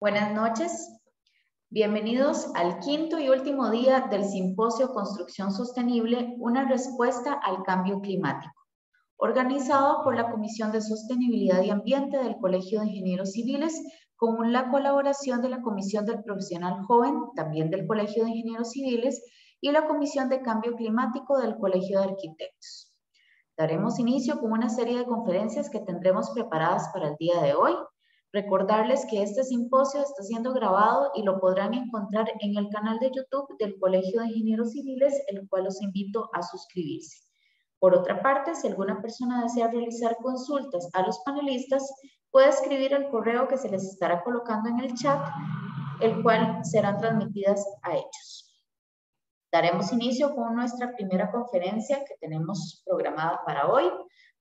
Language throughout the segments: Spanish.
Buenas noches. Bienvenidos al quinto y último día del Simposio Construcción Sostenible, una respuesta al cambio climático, organizado por la Comisión de Sostenibilidad y Ambiente del Colegio de Ingenieros Civiles con la colaboración de la Comisión del Profesional Joven, también del Colegio de Ingenieros Civiles, y la Comisión de Cambio Climático del Colegio de Arquitectos. Daremos inicio con una serie de conferencias que tendremos preparadas para el día de hoy. Recordarles que este simposio está siendo grabado y lo podrán encontrar en el canal de YouTube del Colegio de Ingenieros Civiles, el cual los invito a suscribirse. Por otra parte, si alguna persona desea realizar consultas a los panelistas, puede escribir el correo que se les estará colocando en el chat, el cual serán transmitidas a ellos. Daremos inicio con nuestra primera conferencia que tenemos programada para hoy,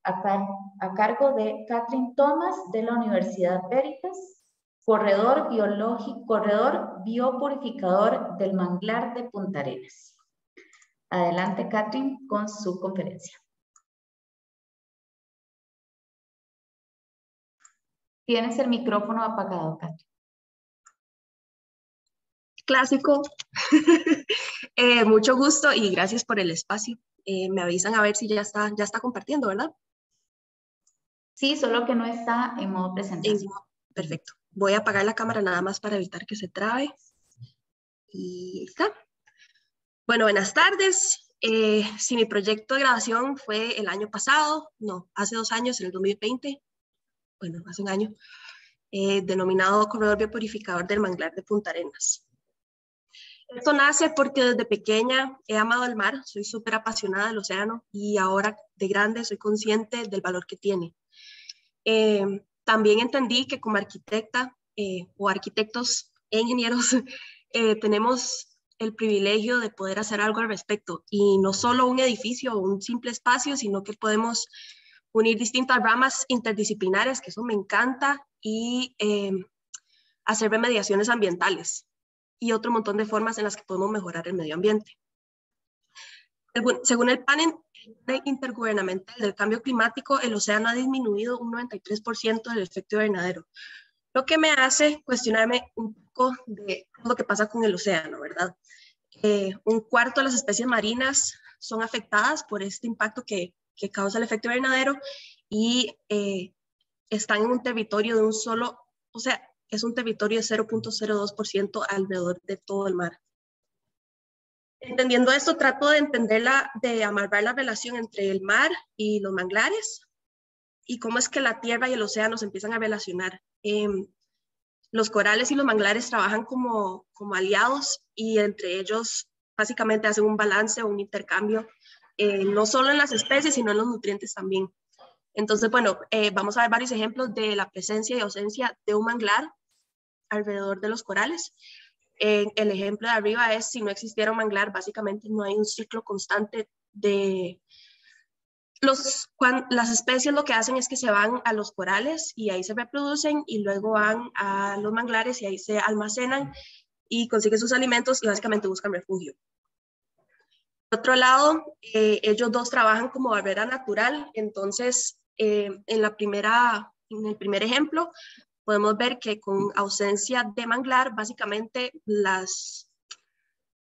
a, cargo de Catherine Thomas de la Universidad Veritas, corredor, biológico, corredor biopurificador del manglar de Punta Arenas. Adelante, Catherine, con su conferencia. Tienes el micrófono apagado, Catherine. Clásico. Eh, mucho gusto y gracias por el espacio. Eh, me avisan a ver si ya está, ya está compartiendo, ¿verdad? Sí, solo que no está en modo presentación. Perfecto. Voy a apagar la cámara nada más para evitar que se trabe. Y está. Bueno, buenas tardes. Eh, si mi proyecto de grabación fue el año pasado, no, hace dos años, en el 2020, bueno, hace un año, denominado Corredor Biopurificador del Manglar de Punta Arenas. Esto nace porque desde pequeña he amado el mar, soy súper apasionada del océano y ahora de grande soy consciente del valor que tiene. Eh, también entendí que como arquitecta eh, o arquitectos e ingenieros eh, tenemos el privilegio de poder hacer algo al respecto y no solo un edificio o un simple espacio, sino que podemos unir distintas ramas interdisciplinares, que eso me encanta, y hacer remediaciones ambientales y otro montón de formas en las que podemos mejorar el medio ambiente. Según el panel intergubernamental del cambio climático, el océano ha disminuido un 93% del efecto invernadero, lo que me hace cuestionarme un poco de lo que pasa con el océano, ¿verdad? Eh, un cuarto de las especies marinas son afectadas por este impacto que, que causa el efecto invernadero y eh, están en un territorio de un solo, o sea, es un territorio de 0.02% alrededor de todo el mar. Entendiendo esto, trato de entenderla, de amarrar la relación entre el mar y los manglares y cómo es que la tierra y el océano se empiezan a relacionar. Em, los corales y los manglares trabajan como, como aliados y entre ellos básicamente hacen un balance o un intercambio, eh, no solo en las especies, sino en los nutrientes también. Entonces, bueno, eh, vamos a ver varios ejemplos de la presencia y ausencia de un manglar alrededor de los corales. El ejemplo de arriba es si no existiera un manglar, básicamente no hay un ciclo constante de... Los, las especies lo que hacen es que se van a los corales y ahí se reproducen y luego van a los manglares y ahí se almacenan y consiguen sus alimentos y básicamente buscan refugio. Por otro lado, eh, ellos dos trabajan como barrera natural, entonces eh, en, la primera, en el primer ejemplo podemos ver que con ausencia de manglar, básicamente las,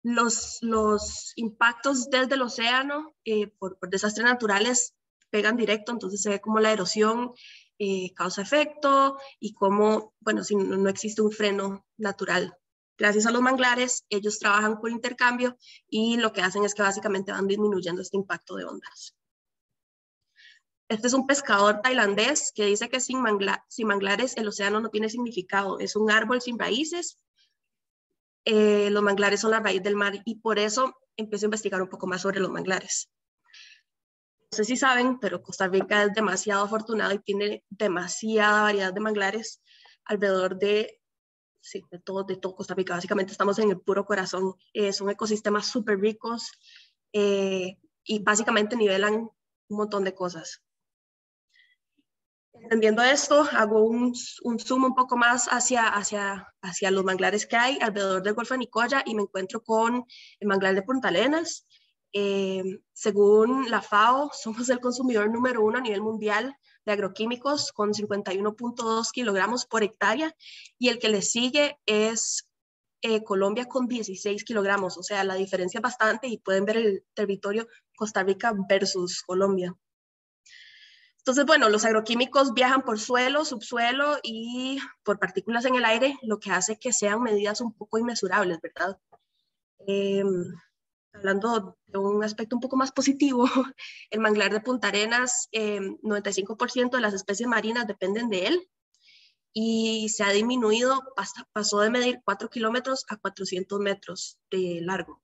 los, los impactos desde el océano eh, por, desastres naturales pegan directo, entonces se ve como la erosión eh, causa efecto y como, bueno, si no, no existe un freno natural. Gracias a los manglares, ellos trabajan por intercambio y lo que hacen es que básicamente van disminuyendo este impacto de ondas. Este es un pescador tailandés que dice que sin, manglares el océano no tiene significado. Es un árbol sin raíces. Eh, los manglares son la raíz del mar y por eso empiezo a investigar un poco más sobre los manglares. No sé si saben, pero Costa Rica es demasiado afortunado y tiene demasiada variedad de manglares alrededor de, sí, de, todo, de todo Costa Rica. Básicamente estamos en el puro corazón. Eh, son ecosistemas súper ricos eh, y básicamente nivelan un montón de cosas. Entendiendo esto, hago un, zoom un poco más hacia, hacia, hacia los manglares que hay alrededor del Golfo de Nicoya y me encuentro con el manglar de Punta Arenas. Eh, según la FAO, somos el consumidor número uno a nivel mundial de agroquímicos con 51.2 kilogramos por hectárea y el que le sigue es eh, Colombia con 16 kilogramos, o sea, la diferencia es bastante y pueden ver el territorio Costa Rica versus Colombia. Entonces, bueno, los agroquímicos viajan por suelo, subsuelo y por partículas en el aire, lo que hace que sean medidas un poco inmesurables, ¿verdad? Em, hablando de un aspecto un poco más positivo, el manglar de Punta Arenas, 95% em, de las especies marinas dependen de él y se ha disminuido, pasó de medir 4 kilómetros a 400 metros de largo.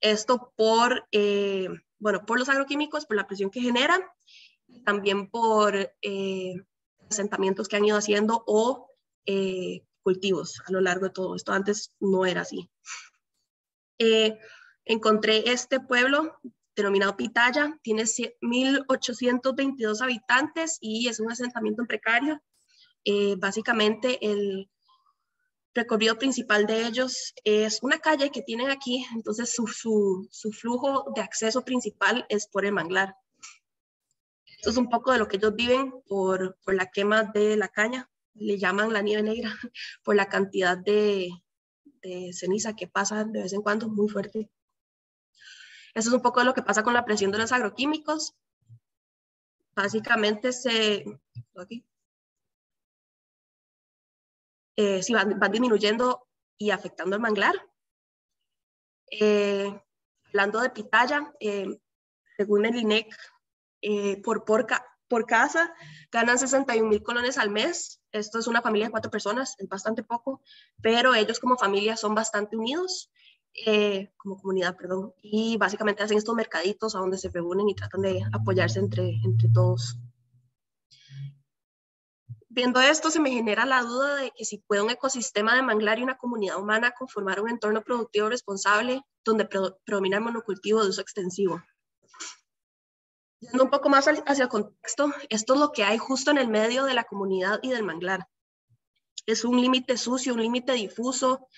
Esto por, eh, bueno, por los agroquímicos, por la presión que generan, también por eh, asentamientos que han ido haciendo o eh, cultivos a lo largo de todo esto. Antes no era así. encontré este pueblo denominado Pitaya, tiene 1.822 habitantes y es un asentamiento precario eh, básicamente el recorrido principal de ellos es una calle que tienen aquí, entonces su, su, flujo de acceso principal es por el manglar. Esto es un poco de lo que ellos viven por, por la quema de la caña, le llaman la nieve negra, por la cantidad de, ceniza que pasa de vez en cuando muy fuerte. Eso es un poco de lo que pasa con la presión de los agroquímicos. Básicamente se, aquí, eh, si van, disminuyendo y afectando el manglar. Eh, hablando de pitaya, eh, según el INEC, por, por, por, casa ganan 61 mil colones al mes. Esto es una familia de cuatro personas, es bastante poco, pero ellos como familia son bastante unidos, como comunidad, perdón, y básicamente hacen estos mercaditos a donde se reúnen y tratan de apoyarse entre, entre todos. Viendo esto, se me genera la duda de que si puede un ecosistema de manglar y una comunidad humana conformar un entorno productivo responsable donde predomina el monocultivo de uso extensivo. Yendo un poco más hacia el contexto, esto es lo que hay justo en el medio de la comunidad y del manglar. Es un límite sucio, un límite difuso,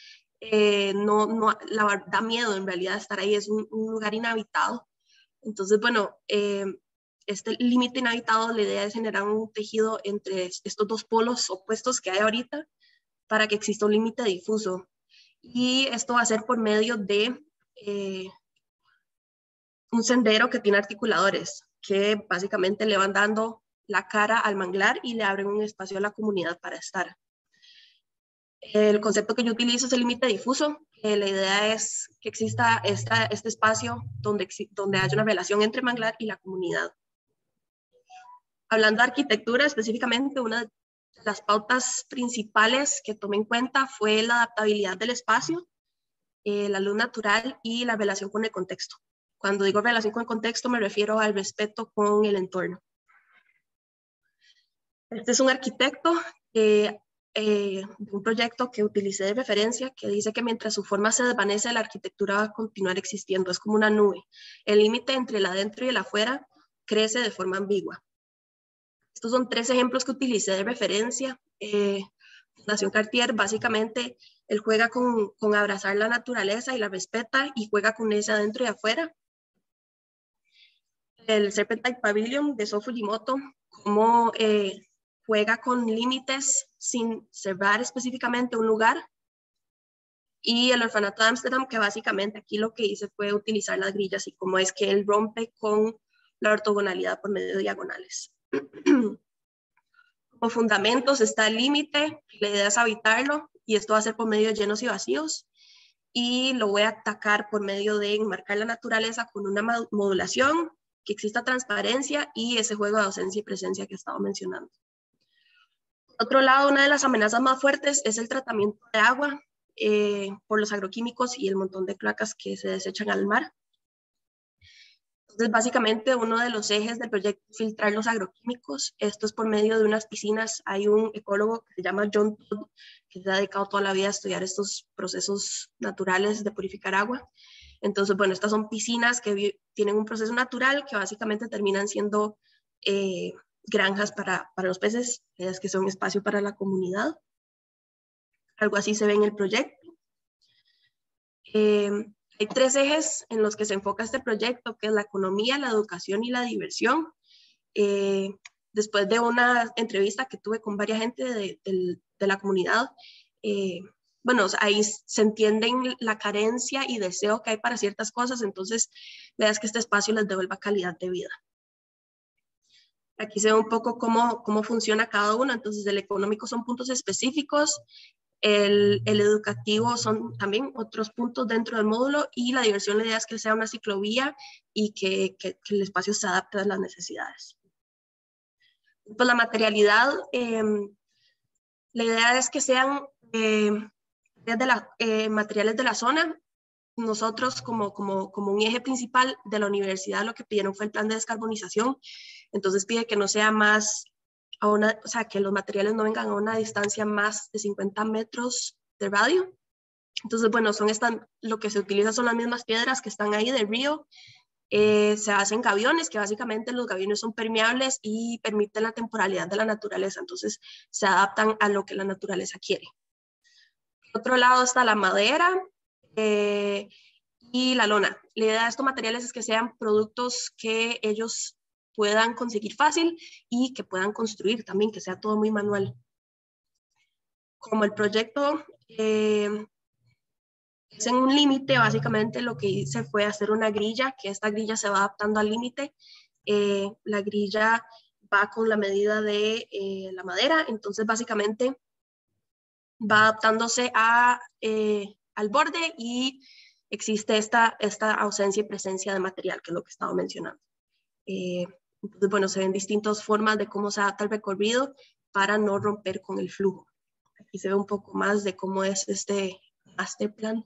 eh, no, no, la, da miedo en realidad estar ahí, es un, lugar inhabitado. Entonces, bueno, eh, este límite inhabitado, la idea es generar un tejido entre estos dos polos opuestos que hay ahorita para que exista un límite difuso. Y esto va a ser por medio de eh, un sendero que tiene articuladores, que básicamente le van dando la cara al manglar y le abren un espacio a la comunidad para estar. El concepto que yo utilizo es el límite difuso. la idea es que exista este espacio donde, donde haya una relación entre manglar y la comunidad. Hablando de arquitectura específicamente, una de las pautas principales que tomé en cuenta fue la adaptabilidad del espacio, eh, la luz natural y la relación con el contexto. Cuando digo relación con contexto me refiero al respeto con el entorno. Este es un arquitecto eh, de un proyecto que utilicé de referencia que dice que mientras su forma se desvanece, la arquitectura va a continuar existiendo. Es como una nube. El límite entre el adentro y el afuera crece de forma ambigua. Estos son tres ejemplos que utilicé de referencia. Eh, Fundación Cartier, básicamente, él juega con, con, abrazar la naturaleza y la respeta y juega con ese adentro y afuera. El Serpentine Pavilion de So Fujimoto, como eh, juega con límites sin cerrar específicamente un lugar. Y el Orfanato de Ámsterdam, que básicamente aquí lo que hice fue utilizar las grillas y cómo es que él rompe con la ortogonalidad por medio de diagonales. Como fundamentos está el límite, la idea es habitarlo y esto va a ser por medio de llenos y vacíos y lo voy a atacar por medio de enmarcar la naturaleza con una modulación, que exista transparencia y ese juego de ausencia y presencia que he estado mencionando. Por otro lado, una de las amenazas más fuertes es el tratamiento de agua eh, por los agroquímicos y el montón de cloacas que se desechan al mar. Entonces, básicamente, uno de los ejes del proyecto es filtrar los agroquímicos. Esto es por medio de unas piscinas. Hay un ecólogo que se llama John Todd, que se ha dedicado toda la vida a estudiar estos procesos naturales de purificar agua. Entonces, bueno, estas son piscinas que tienen un proceso natural que básicamente terminan siendo eh, granjas para, para, los peces, es que son espacio para la comunidad. Algo así se ve en el proyecto. Eh, hay tres ejes en los que se enfoca este proyecto, que es la economía, la educación y la diversión. Eh, después de una entrevista que tuve con varias gente de, la comunidad, eh, bueno, ahí se entienden la carencia y deseo que hay para ciertas cosas, entonces la que este espacio les devuelva calidad de vida. Aquí se ve un poco cómo, cómo funciona cada uno, entonces el económico son puntos específicos, el, el, educativo son también otros puntos dentro del módulo y la diversión, la idea es que sea una ciclovía y que, que, el espacio se adapte a las necesidades. Pues la materialidad, em, la idea es que sean em, de la, eh, materiales de la zona. Nosotros como, como, como un eje principal de la universidad lo que pidieron fue el plan de descarbonización. Entonces pide que no sea más, a una, o sea, que los materiales no vengan a una distancia más de 50 metros de radio. Entonces, bueno, son estas, lo que se utiliza son las mismas piedras que están ahí del río. Eh, se hacen gaviones, que básicamente los gaviones son permeables y permiten la temporalidad de la naturaleza. Entonces, se adaptan a lo que la naturaleza quiere otro lado está la madera eh, y la lona. La idea de estos materiales es que sean productos que ellos puedan conseguir fácil y que puedan construir también, que sea todo muy manual. Como el proyecto eh, es en un límite, básicamente lo que hice fue hacer una grilla, que esta grilla se va adaptando al límite. Eh, la grilla va con la medida de la madera, entonces básicamente va adaptándose a, eh, al borde y existe esta, esta ausencia y presencia de material, que es lo que estaba mencionando. Eh, entonces, bueno, se ven distintas formas de cómo se adapta el recorrido para no romper con el flujo. Aquí se ve un poco más de cómo es este master plan.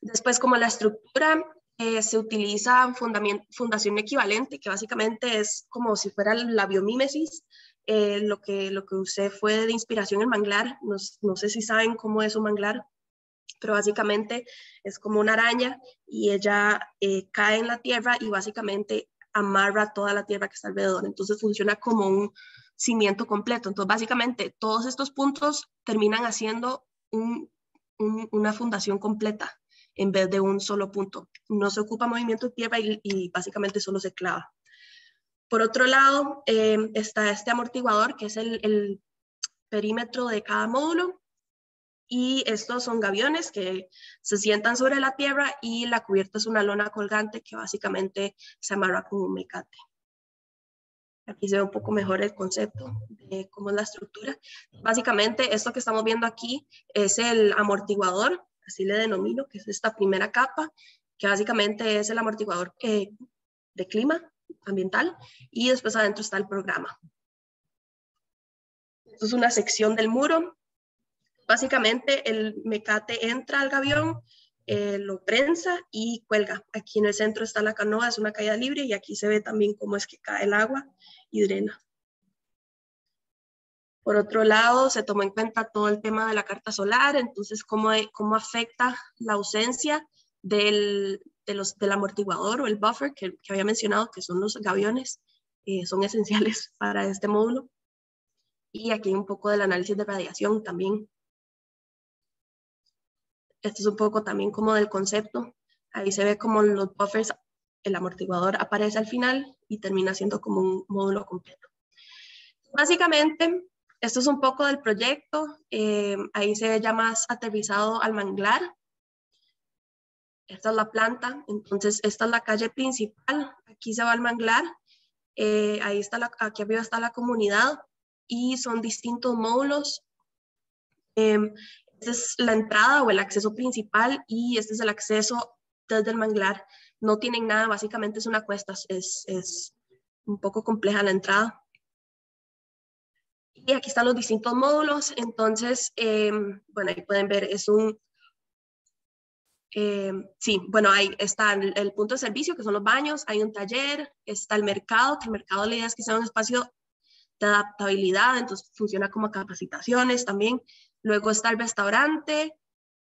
Después, como la estructura, eh, se utiliza fundación equivalente, que básicamente es como si fuera la biomímesis, eh, lo, que, lo que usé fue de inspiración el manglar. No, no, sé si saben cómo es un manglar, pero básicamente es como una araña y ella eh, cae en la tierra y básicamente amarra toda la tierra que está alrededor. Entonces funciona como un cimiento completo. Entonces básicamente todos estos puntos terminan haciendo una fundación completa en vez de un solo punto. No se ocupa movimiento de tierra y básicamente solo se clava. Por otro lado, eh, está este amortiguador, que es el, perímetro de cada módulo. Y estos son gaviones que se sientan sobre la tierra y la cubierta es una lona colgante que básicamente se amarra con un mecate. Aquí se ve un poco mejor el concepto de cómo es la estructura. Básicamente, esto que estamos viendo aquí es el amortiguador, así le denomino, que es esta primera capa, que básicamente es el amortiguador eh, de clima ambiental y después adentro está el programa. Esto es una sección del muro. Básicamente el mecate entra al gavión, eh, lo prensa y cuelga. Aquí en el centro está la canoa, es una caída libre y aquí se ve también cómo es que cae el agua y drena. Por otro lado, se tomó en cuenta todo el tema de la carta solar, entonces cómo, cómo afecta la ausencia del, los, del amortiguador o el buffer que, había mencionado, que son los gaviones, eh, son esenciales para este módulo. Y aquí un poco del análisis de radiación también. Esto es un poco también como del concepto. Ahí se ve como los buffers, el amortiguador aparece al final y termina siendo como un módulo completo. Básicamente, esto es un poco del proyecto. Eh, ahí se ve ya más aterrizado al manglar, esta es la planta, entonces esta es la calle principal, aquí se va el manglar, eh, ahí está la, aquí arriba está la comunidad y son distintos módulos. Eh, esta es la entrada o el acceso principal y este es el acceso desde el manglar. No tienen nada, básicamente es una cuesta, es, es un poco compleja la entrada. Y aquí están los distintos módulos, entonces, eh, bueno, ahí pueden ver, es un eh, sí, bueno, ahí está el, punto de servicio, que son los baños, hay un taller, está el mercado, que el mercado la idea es que sea un espacio de adaptabilidad, entonces funciona como capacitaciones también. Luego está el restaurante,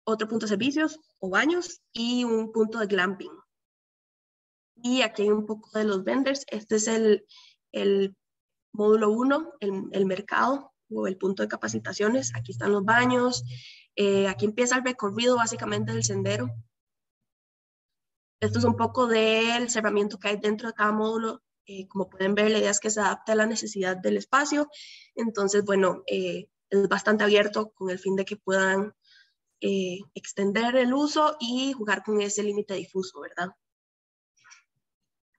otro punto de servicios o baños y un punto de glamping. Y aquí hay un poco de los vendors. Este es el, el módulo 1, el, el mercado o el punto de capacitaciones. Aquí están los baños, eh, aquí empieza el recorrido básicamente del sendero. Esto es un poco del cerramiento que hay dentro de cada módulo. Eh, como pueden ver, la idea es que se adapte a la necesidad del espacio. Entonces, bueno, eh, es bastante abierto con el fin de que puedan eh, extender el uso y jugar con ese límite difuso, ¿verdad?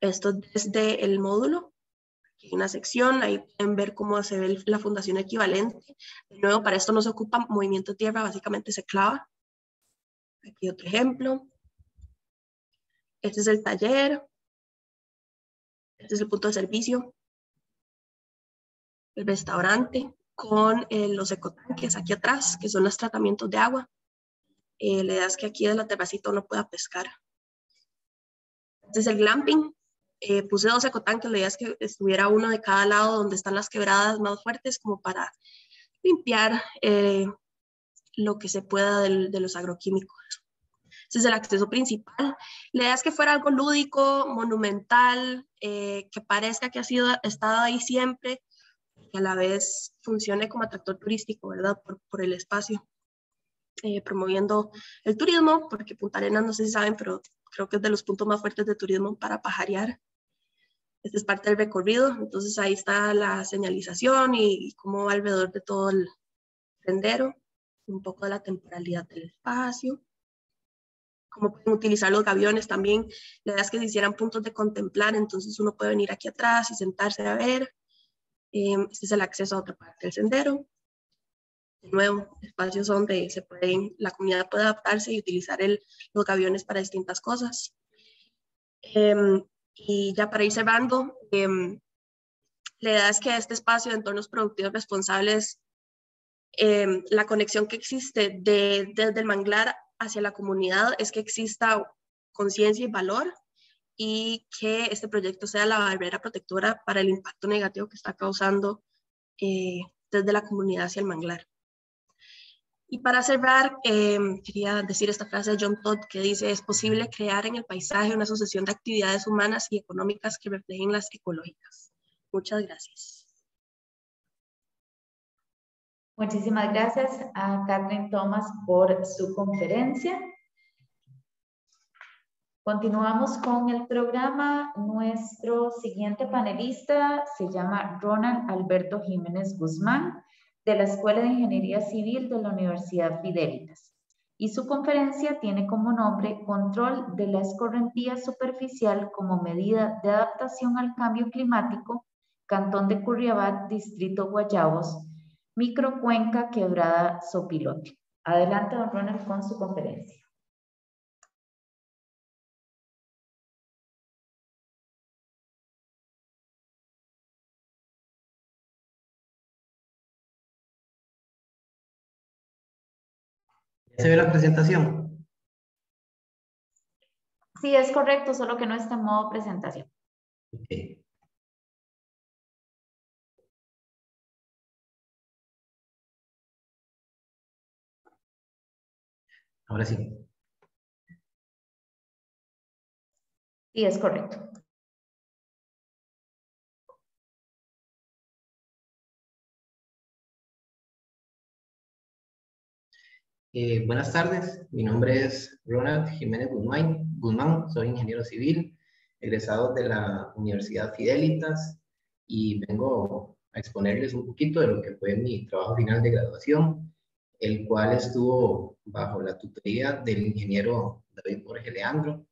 Esto desde el módulo. Aquí hay una sección, ahí pueden ver cómo se ve la fundación equivalente. De nuevo, para esto no se ocupa movimiento tierra, básicamente se clava. Aquí otro ejemplo. Este es el taller. Este es el punto de servicio. El restaurante con eh, los ecotanques aquí atrás, que son los tratamientos de agua. Eh, la idea es que aquí de la terracita uno pueda pescar. Este es el glamping. Eh, puse dos ecotanques, la idea es que estuviera uno de cada lado donde están las quebradas más fuertes, como para limpiar lo que se pueda de los agroquímicos. Ese es el acceso principal. La idea es que fuera algo lúdico, monumental, que parezca que ha sido, estado ahí siempre, que a la vez funcione como atractor turístico, ¿verdad? Por, por el espacio, eh, promoviendo el turismo, porque Punta Arenas, no sé si saben, pero creo que es de los puntos más fuertes de turismo para pajarear. Este es parte del recorrido, entonces ahí está la señalización y, cómo va alrededor de todo el sendero, un poco de la temporalidad del espacio cómo pueden utilizar los gaviones también. La idea es que se hicieran puntos de contemplar, entonces uno puede venir aquí atrás y sentarse a ver. Em, este es el acceso a otra parte del sendero. De nuevo, espacios donde se pueden, la comunidad puede adaptarse y utilizar el, los gaviones para distintas cosas. Em, y ya para ir cerrando, em, la idea es que este espacio de entornos productivos responsables, la conexión que existe de, desde el manglar hacia la comunidad es que exista conciencia y valor y que este proyecto sea la barrera protectora para el impacto negativo que está causando eh, desde la comunidad hacia el manglar. Y para cerrar, em, quería decir esta frase de John Todd que dice, es posible crear en el paisaje una sucesión de actividades humanas y económicas que reflejen las ecológicas. Muchas gracias. Muchísimas gracias a Catherine Thomas por su conferencia. Continuamos con el programa. Nuestro siguiente panelista se llama Ronald Alberto Jiménez Guzmán, de la Escuela de Ingeniería Civil de la Universidad Fidelitas. Y su conferencia tiene como nombre Control de la escorrentía superficial como medida de adaptación al cambio climático, Cantón de Curriabat, Distrito Guayabos, Microcuenca Quebrada Sopilote. Adelante, don Ronald, con su conferencia. ¿Se ve la presentación? Sí, es correcto, solo que no está en modo presentación. Okay. Ahora sí. Sí, es correcto. Eh, buenas tardes, mi nombre es Ronald Jiménez Guzmán, Guzmán, soy ingeniero civil, egresado de la Universidad Fidelitas y vengo a exponerles un poquito de lo que fue mi trabajo final de graduación, el cual estuvo bajo la tutoría del ingeniero David Jorge Leandro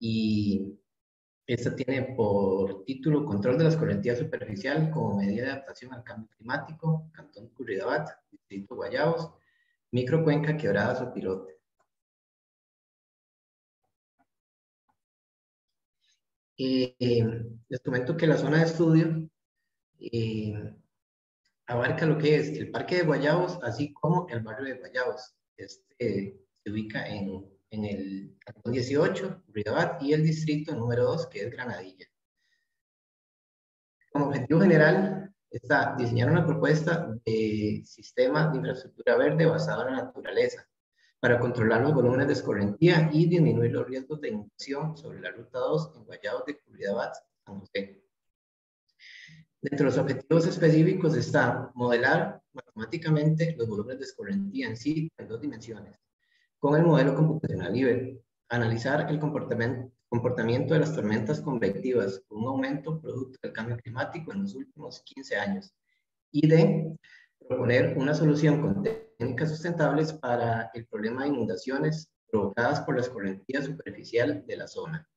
y esta tiene por título Control de la escorrentía superficial como medida de adaptación al cambio climático, Cantón Curridabat, Distrito Guayabos, Microcuenca Quebradas o Pilote. Eh, les comento que la zona de estudio eh, abarca lo que es el Parque de Guayabos, así como el barrio de Guayabos. Este se ubica en, en el cantón 18, Ridabat, y el distrito número 2, que es Granadilla. Como objetivo general, está diseñar una propuesta de sistema de infraestructura verde basado en la naturaleza para controlar los volúmenes de escorrentía y disminuir los riesgos de inundación sobre la Ruta 2 en Guayados de Curridabat, San José. Dentro de los objetivos específicos está modelar matemáticamente los volúmenes de escorrentía en sí en dos dimensiones, con el modelo computacional libre, analizar el comportamiento, comportamiento de las tormentas convectivas, un aumento producto del cambio climático en los últimos 15 años. Y D, proponer una solución con técnicas sustentables para el problema de inundaciones provocadas por la escorrentía superficial de la zona.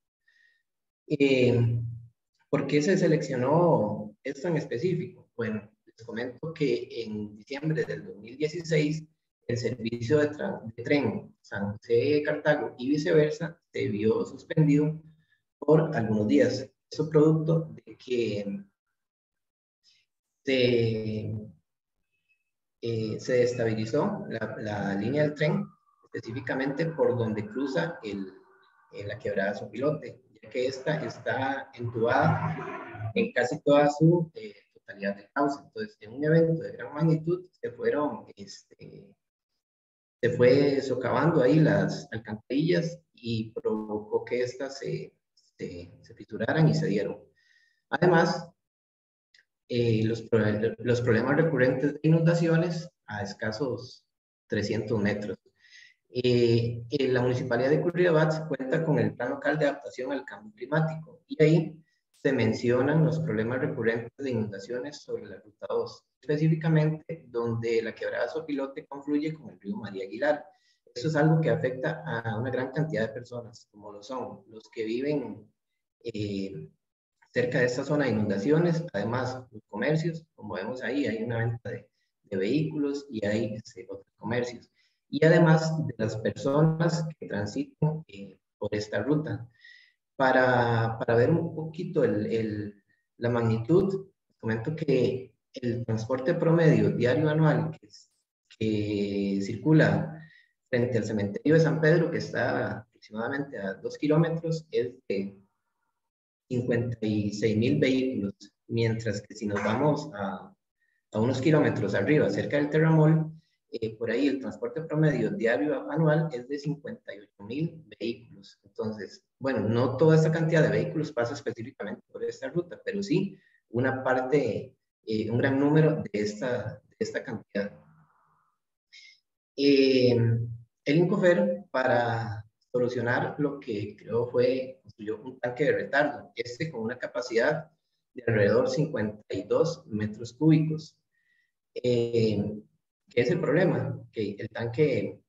Eh, ¿Por qué se seleccionó esto en específico? Bueno, les comento que en diciembre del 2016 el servicio de, tren San José Cartago y viceversa se vio suspendido por algunos días. Eso producto de que se, eh, se destabilizó la, la, línea del tren, específicamente por donde cruza el, la quebrada Sopilote, ya que esta está entubada en casi toda su eh, totalidad de causa. Entonces, en un evento de gran magnitud se fueron este, se fue socavando ahí las alcantarillas y provocó que éstas se, se, fisuraran y se dieron. Además, eh, los, los, problemas recurrentes de inundaciones a escasos 300 metros. Eh, la Municipalidad de Curridabat cuenta con el Plan Local de Adaptación al Cambio Climático y ahí se mencionan los problemas recurrentes de inundaciones sobre la Ruta 2 específicamente donde la quebrada Sopilote confluye con el río María Aguilar. Eso es algo que afecta a una gran cantidad de personas, como lo son los que viven eh, cerca de esta zona de inundaciones, además los comercios, como vemos ahí, hay una venta de, vehículos y hay este, otros comercios. Y además de las personas que transitan eh, por esta ruta. Para, para, ver un poquito el, el, la magnitud, comento que el transporte promedio diario anual que, circula frente al cementerio de San Pedro, que está aproximadamente a dos kilómetros, es de 56 mil vehículos, mientras que si nos vamos a, a, unos kilómetros arriba, cerca del Terramol, eh, por ahí el transporte promedio diario anual es de 58 mil vehículos. Entonces, bueno, no toda esta cantidad de vehículos pasa específicamente por esta ruta, pero sí una parte eh, un gran número de esta, de esta cantidad. Eh, el Incofer, para solucionar lo que creo fue, construyó un tanque de retardo, este con una capacidad de alrededor 52 metros cúbicos. Eh, ¿Qué es el problema? Que el tanque,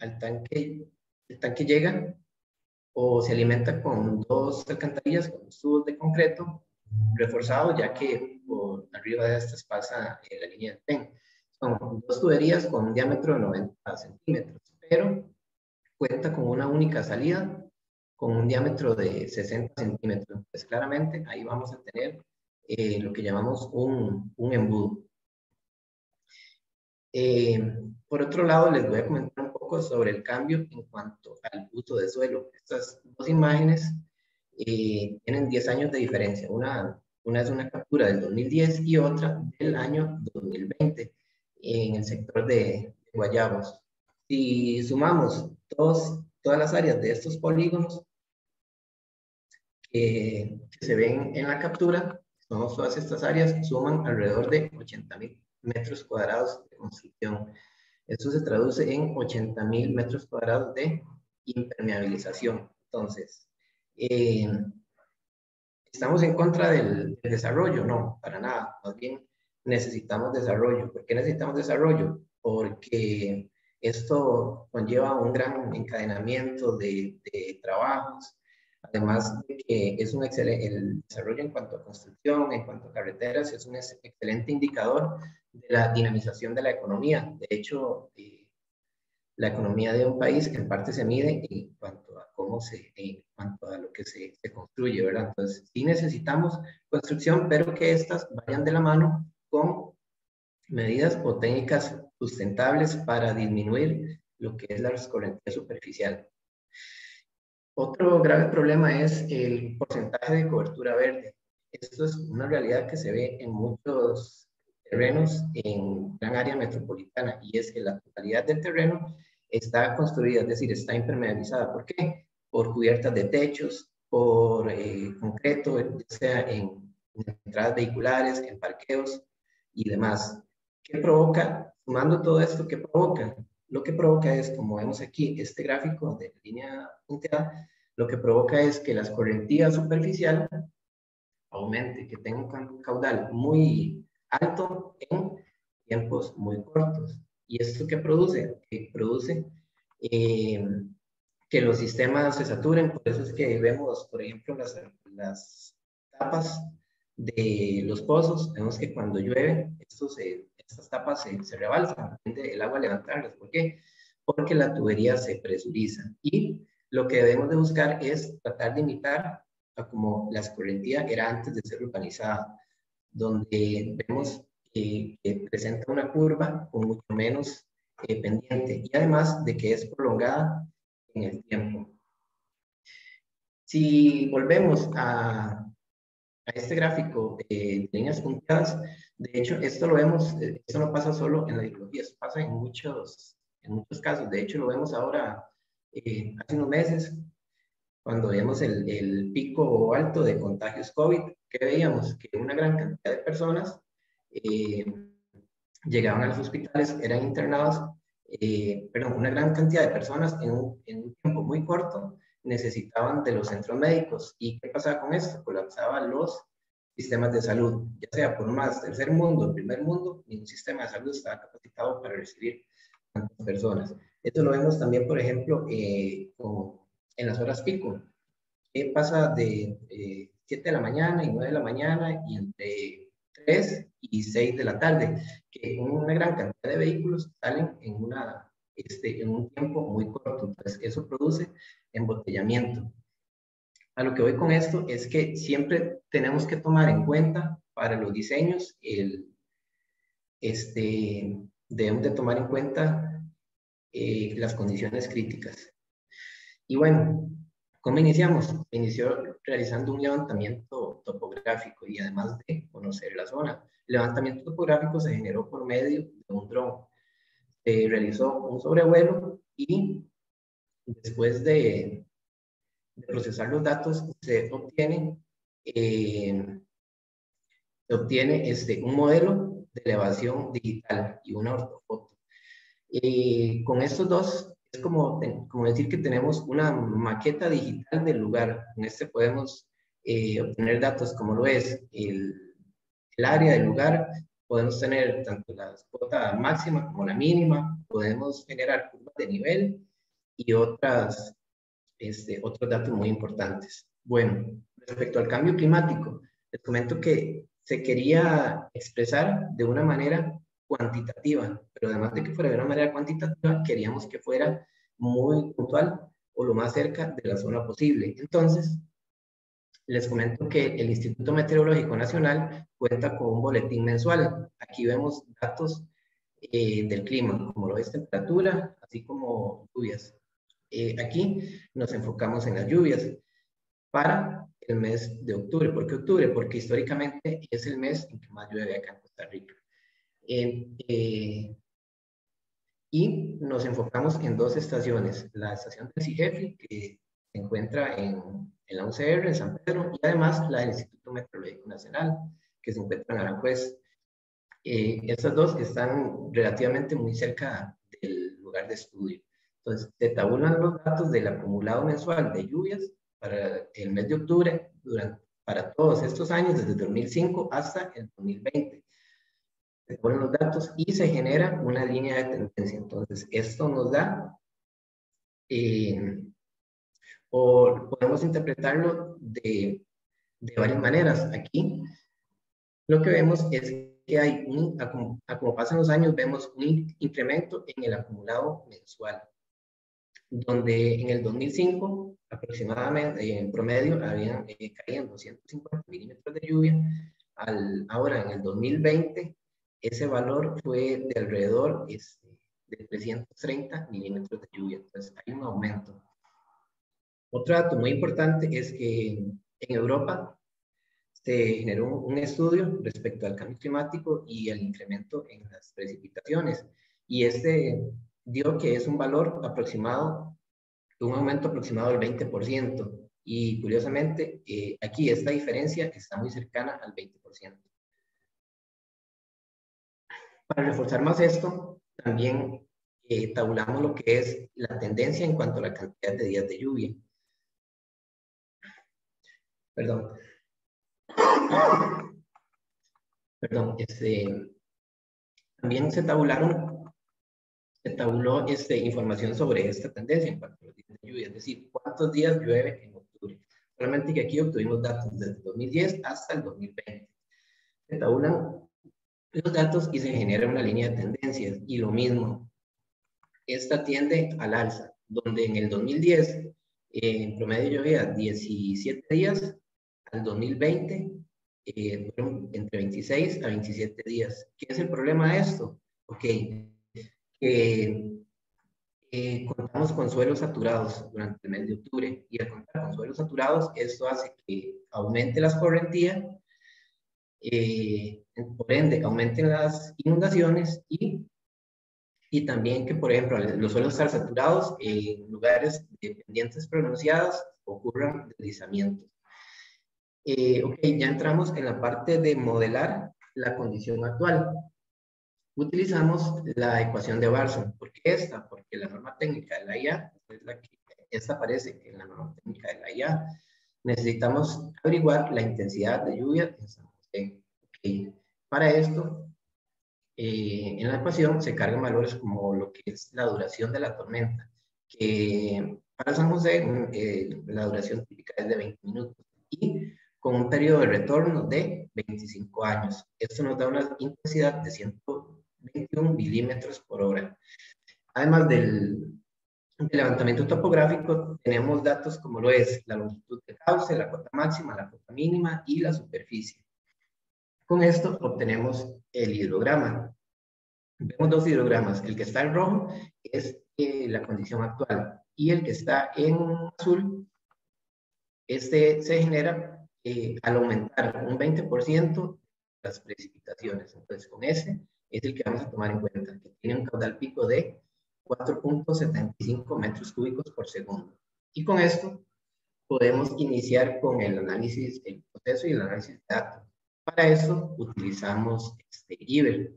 al tanque, el tanque llega o se alimenta con dos alcantarillas, con tubos de concreto reforzado, ya que por arriba de estas pasa eh, la línea de tren. Son dos tuberías con un diámetro de 90 centímetros, pero cuenta con una única salida con un diámetro de 60 centímetros. Entonces, claramente ahí vamos a tener eh, lo que llamamos un, un embudo. Eh, por otro lado, les voy a comentar un poco sobre el cambio en cuanto al uso de suelo. Estas dos imágenes eh, tienen 10 años de diferencia. Una, una es una captura del 2010 y otra del año 2020 en el sector de, Guayabos. Si sumamos todos, todas las áreas de estos polígonos que, se ven en la captura, todas estas áreas, suman alrededor de 80 mil metros cuadrados de construcción. Esto se traduce en 80 mil metros cuadrados de impermeabilización. Entonces, eh, ¿Estamos en contra del, desarrollo? No, para nada. Más necesitamos desarrollo. ¿Por qué necesitamos desarrollo? Porque esto conlleva un gran encadenamiento de, trabajos, además de que es un excelente, el desarrollo en cuanto a construcción, en cuanto a carreteras, es un excelente indicador de la dinamización de la economía. De hecho, eh, la economía de un país en parte se mide en cuanto a cómo se, en cuanto a lo que se, se construye, ¿verdad? Entonces, sí necesitamos construcción, pero que estas vayan de la mano con medidas o técnicas sustentables para disminuir lo que es la escorrentía superficial. Otro grave problema es el porcentaje de cobertura verde. Esto es una realidad que se ve en muchos terrenos en gran área metropolitana y es que la totalidad del terreno está construida, es decir, está impermeabilizada. ¿Por qué? Por cubiertas de techos, por eh, concreto, sea en, entradas vehiculares, en parqueos y demás. ¿Qué provoca? Sumando todo esto, ¿qué provoca? Lo que provoca es, como vemos aquí, este gráfico de línea punteada, lo que provoca es que la escorrentía superficial aumente, que tenga un caudal muy alto en tiempos muy cortos. ¿Y esto qué produce? Que produce eh, que los sistemas se saturen, por eso es que vemos, por ejemplo, las, las tapas de los pozos, vemos que cuando llueve, estos, estas tapas se, se rebalsan, el agua levantarlas. ¿Por qué? Porque la tubería se presuriza y lo que debemos de buscar es tratar de imitar a como la escorrentía era antes de ser urbanizada, donde vemos que presenta una curva con mucho menos eh, pendiente y además de que es prolongada en el tiempo. Si volvemos a, a este gráfico de, líneas punteadas, de hecho, esto lo vemos, eh, esto no pasa solo en la ideología, esto pasa en muchos, en muchos casos. De hecho, lo vemos ahora, eh, hace unos meses, cuando vemos el, el, pico alto de contagios COVID, que veíamos que una gran cantidad de personas eh, llegaban a los hospitales, eran internados, eh, perdón, una gran cantidad de personas en un, en un tiempo muy corto necesitaban de los centros médicos. ¿Y qué pasaba con esto? Colapsaban los sistemas de salud, ya sea por más tercer mundo, primer mundo, ningún sistema de salud estaba capacitado para recibir tantas personas. Esto lo vemos también, por ejemplo, eh, en las horas pico. ¿Qué pasa de eh, 7 de la mañana y 9 de la mañana y entre 3 y 6 de la tarde? Que una gran cantidad de vehículos salen en una este, en un tiempo muy corto. Entonces, eso produce embotellamiento. A lo que voy con esto es que siempre tenemos que tomar en cuenta para los diseños, el, este, debemos de tomar en cuenta eh, las condiciones críticas. Y bueno, ¿cómo iniciamos? Inició realizando un levantamiento topográfico y además de conocer la zona. El levantamiento topográfico se generó por medio de un dron realizó un sobrevuelo y después de, procesar los datos se obtiene, eh, se obtiene este, un modelo de elevación digital y una ortofoto. y con estos dos es como, como decir que tenemos una maqueta digital del lugar. En este podemos eh, obtener datos como lo es el, el área del lugar, podemos tener tanto la cuota máxima como la mínima, podemos generar curvas de nivel y otras, este, otros datos muy importantes. Bueno, respecto al cambio climático, les comento que se quería expresar de una manera cuantitativa, pero además de que fuera de una manera cuantitativa, queríamos que fuera muy puntual o lo más cerca de la zona posible. Entonces, les comento que el Instituto Meteorológico Nacional cuenta con un boletín mensual. Aquí vemos datos eh, del clima, como lo es temperatura, así como lluvias. Eh, aquí nos enfocamos en las lluvias para el mes de octubre. ¿Por qué octubre? Porque históricamente es el mes en que más llueve acá en Costa Rica. Eh, y nos enfocamos en dos estaciones. La estación de CIGEFI, que se encuentra en en la UCR, en San Pedro, y además la del Instituto Meteorológico Nacional, que se encuentra en Aranjuez. Eh, estas dos están relativamente muy cerca del lugar de estudio. Entonces, se tabulan los datos del acumulado mensual de lluvias para el mes de octubre durante, para todos estos años, desde 2005 hasta el 2020. Se ponen los datos y se genera una línea de tendencia. Entonces, esto nos da eh, o podemos interpretarlo de, de varias maneras. Aquí lo que vemos es que hay un, a como, pasan los años, vemos un incremento en el acumulado mensual, donde en el 2005 aproximadamente, en promedio, habían, eh, caían 250 milímetros de lluvia, al, ahora en el 2020 ese valor fue de alrededor este, de 330 milímetros de lluvia, entonces hay un aumento. Otro dato muy importante es que en Europa se generó un estudio respecto al cambio climático y el incremento en las precipitaciones. Y este dio que es un valor aproximado, un aumento aproximado del 20%. Y curiosamente, eh, aquí esta diferencia está muy cercana al 20%. Para reforzar más esto, también eh, tabulamos lo que es la tendencia en cuanto a la cantidad de días de lluvia. Perdón. Perdón, este, también se tabularon, se tabuló este, información sobre esta tendencia en cuanto a los días de lluvia, es decir, cuántos días llueve en octubre. Solamente que aquí obtuvimos datos desde 2010 hasta el 2020. Se tabulan los datos y se genera una línea de tendencias. Y lo mismo, esta tiende al alza, donde en el 2010 eh, en promedio llovía 17 días, al 2020 eh, fueron entre 26 a 27 días. ¿Qué es el problema de esto? Ok, eh, contamos con suelos saturados durante el mes de octubre y al contar con suelos saturados, esto hace que aumente la escorrentía, eh, por ende aumenten las inundaciones y, y también que, por ejemplo, los suelos estar saturados en lugares de pendientes pronunciadas ocurran deslizamientos. Eh, ok, ya entramos en la parte de modelar la condición actual. Utilizamos la ecuación de Barson. ¿Por qué esta? Porque la norma técnica de la IA es la que esta aparece en la norma técnica de la IA. Necesitamos averiguar la intensidad de lluvia en San José. Okay. Para esto, eh, en la ecuación se cargan valores como lo que es la duración de la tormenta, que para San José eh, la duración típica es de 20 minutos. Y con un periodo de retorno de 25 años. Esto nos da una intensidad de 121 milímetros por hora. Además del, levantamiento topográfico, tenemos datos como lo es la longitud de cauce, la cota máxima, la cota mínima y la superficie. Con esto obtenemos el hidrograma. Vemos dos hidrogramas. El que está en rojo es eh, la condición actual y el que está en azul, este se genera eh, al aumentar un 20% las precipitaciones. Entonces, con ese es el que vamos a tomar en cuenta, que tiene un caudal pico de 4.75 metros cúbicos por segundo. Y con esto podemos iniciar con el análisis, el proceso y el análisis de datos. Para eso utilizamos este IBER.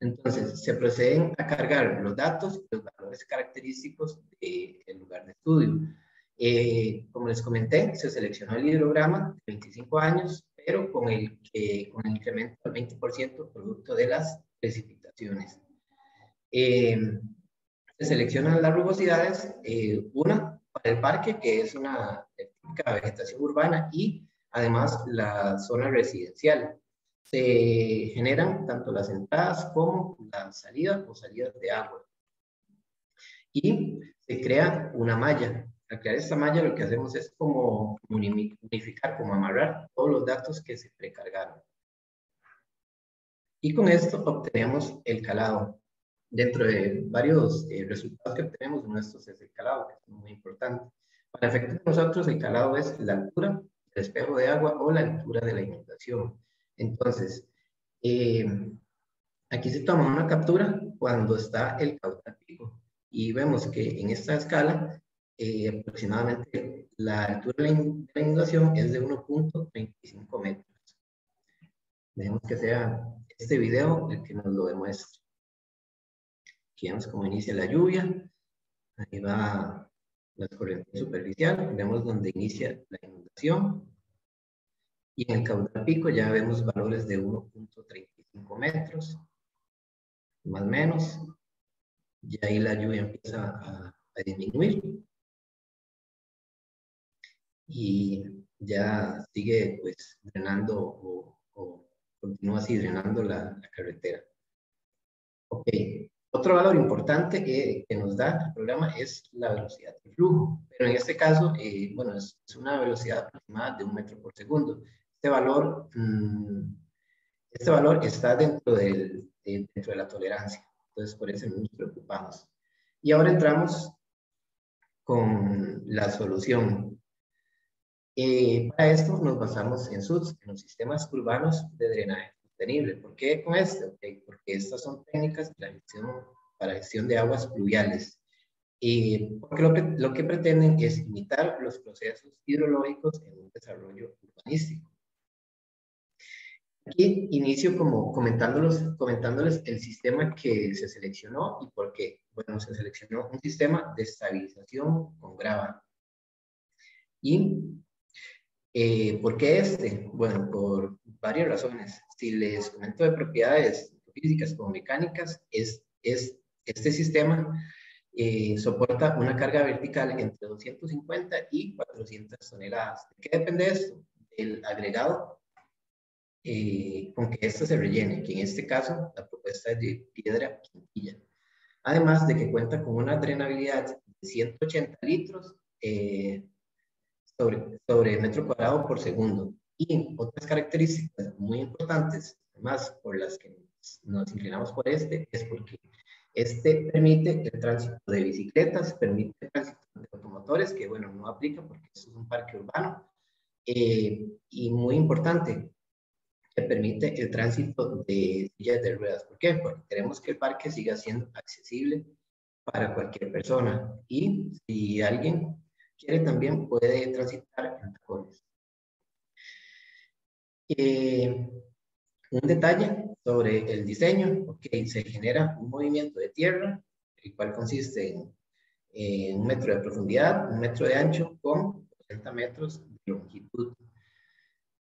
Entonces, se proceden a cargar los datos y los valores característicos del lugar de estudio. Eh, como les comenté, se seleccionó el hidrograma de 25 años, pero con el, con el incremento del 20% producto de las precipitaciones. Eh, se seleccionan las rugosidades, eh, una para el parque, que es una típica vegetación urbana, y además la zona residencial. Se generan tanto las entradas como las salidas o salidas de agua. Y se crea una malla al crear esta malla lo que hacemos es como unificar, como amarrar todos los datos que se precargaron. Y con esto obtenemos el calado. Dentro de varios eh, resultados que obtenemos, uno de estos es el calado, que es muy importante. Para efectos de nosotros, el calado es la altura del espejo de agua o la altura de la inundación. Entonces, eh, aquí se toma una captura cuando está el caudal pico. Y vemos que en esta escala eh, aproximadamente la altura de la inundación es de 1.25 metros. Dejemos que sea este video el que nos lo demuestre. Aquí vemos cómo inicia la lluvia. Ahí va la corriente superficial. Vemos donde inicia la inundación. Y en el caudal pico ya vemos valores de 1.35 metros, más o menos. Y ahí la lluvia empieza a, a disminuir y ya sigue pues drenando o, continúa así drenando la, carretera. Ok, otro valor importante que, que, nos da el programa es la velocidad de flujo, pero en este caso, eh, bueno, es, una velocidad aproximada de un metro por segundo. Este valor, mm, este valor está dentro, del, dentro de la tolerancia, entonces por eso nos preocupamos. Y ahora entramos con la solución. Eh, para esto nos basamos en SUDS, en los sistemas urbanos de drenaje sostenible. ¿Por qué con esto? porque estas son técnicas de gestión, para gestión de aguas pluviales. y porque lo que, lo que pretenden es imitar los procesos hidrológicos en un desarrollo urbanístico. Aquí inicio como comentándoles, comentándoles el sistema que se seleccionó y por qué. Bueno, se seleccionó un sistema de estabilización con grava. Y Eh, ¿Por qué este? Bueno, por varias razones. Si les comento de propiedades físicas como mecánicas, es, es este sistema eh, soporta una carga vertical entre 250 y 400 toneladas. ¿De qué depende esto? El agregado eh, con que esto se rellene, que en este caso la propuesta es de piedra quintilla. Además de que cuenta con una drenabilidad de 180 litros eh, sobre, sobre metro cuadrado por segundo. Y otras características muy importantes, además por las que nos inclinamos por este, es porque este permite el tránsito de bicicletas, permite el tránsito de automotores, que bueno, no aplica porque es un parque urbano. Eh, y muy importante, que permite el tránsito de sillas de ruedas. ¿Por qué? Porque queremos que el parque siga siendo accesible para cualquier persona. Y si alguien quiere también puede transitar en tacones. Eh, un detalle sobre el diseño, ok, se genera un movimiento de tierra, el cual consiste en, un metro de profundidad, un metro de ancho con 80 metros de longitud.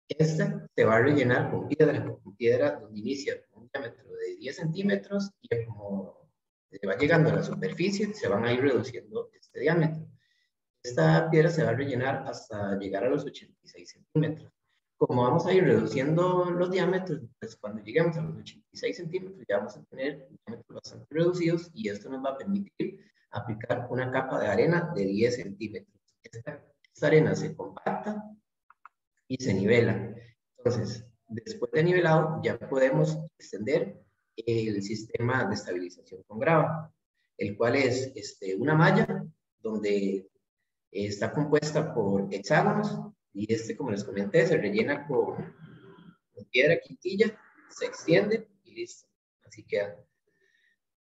Este se va a rellenar con piedra, con piedra donde inicia con un diámetro de 10 centímetros y como va llegando a la superficie, se van a ir reduciendo este diámetro. Esta piedra se va a rellenar hasta llegar a los 86 centímetros como vamos a ir reduciendo los diámetros, pues cuando lleguemos a los 86 centímetros ya vamos a tener diámetros bastante reducidos y esto nos va a permitir aplicar una capa de arena de 10 centímetros. Esta, arena se compacta y se nivela. Entonces, después de nivelado ya podemos extender el sistema de estabilización con grava, el cual es este, una malla donde está compuesta por hexágonos y este, como les comenté, se rellena con, piedra quintilla, se extiende y listo. Así queda.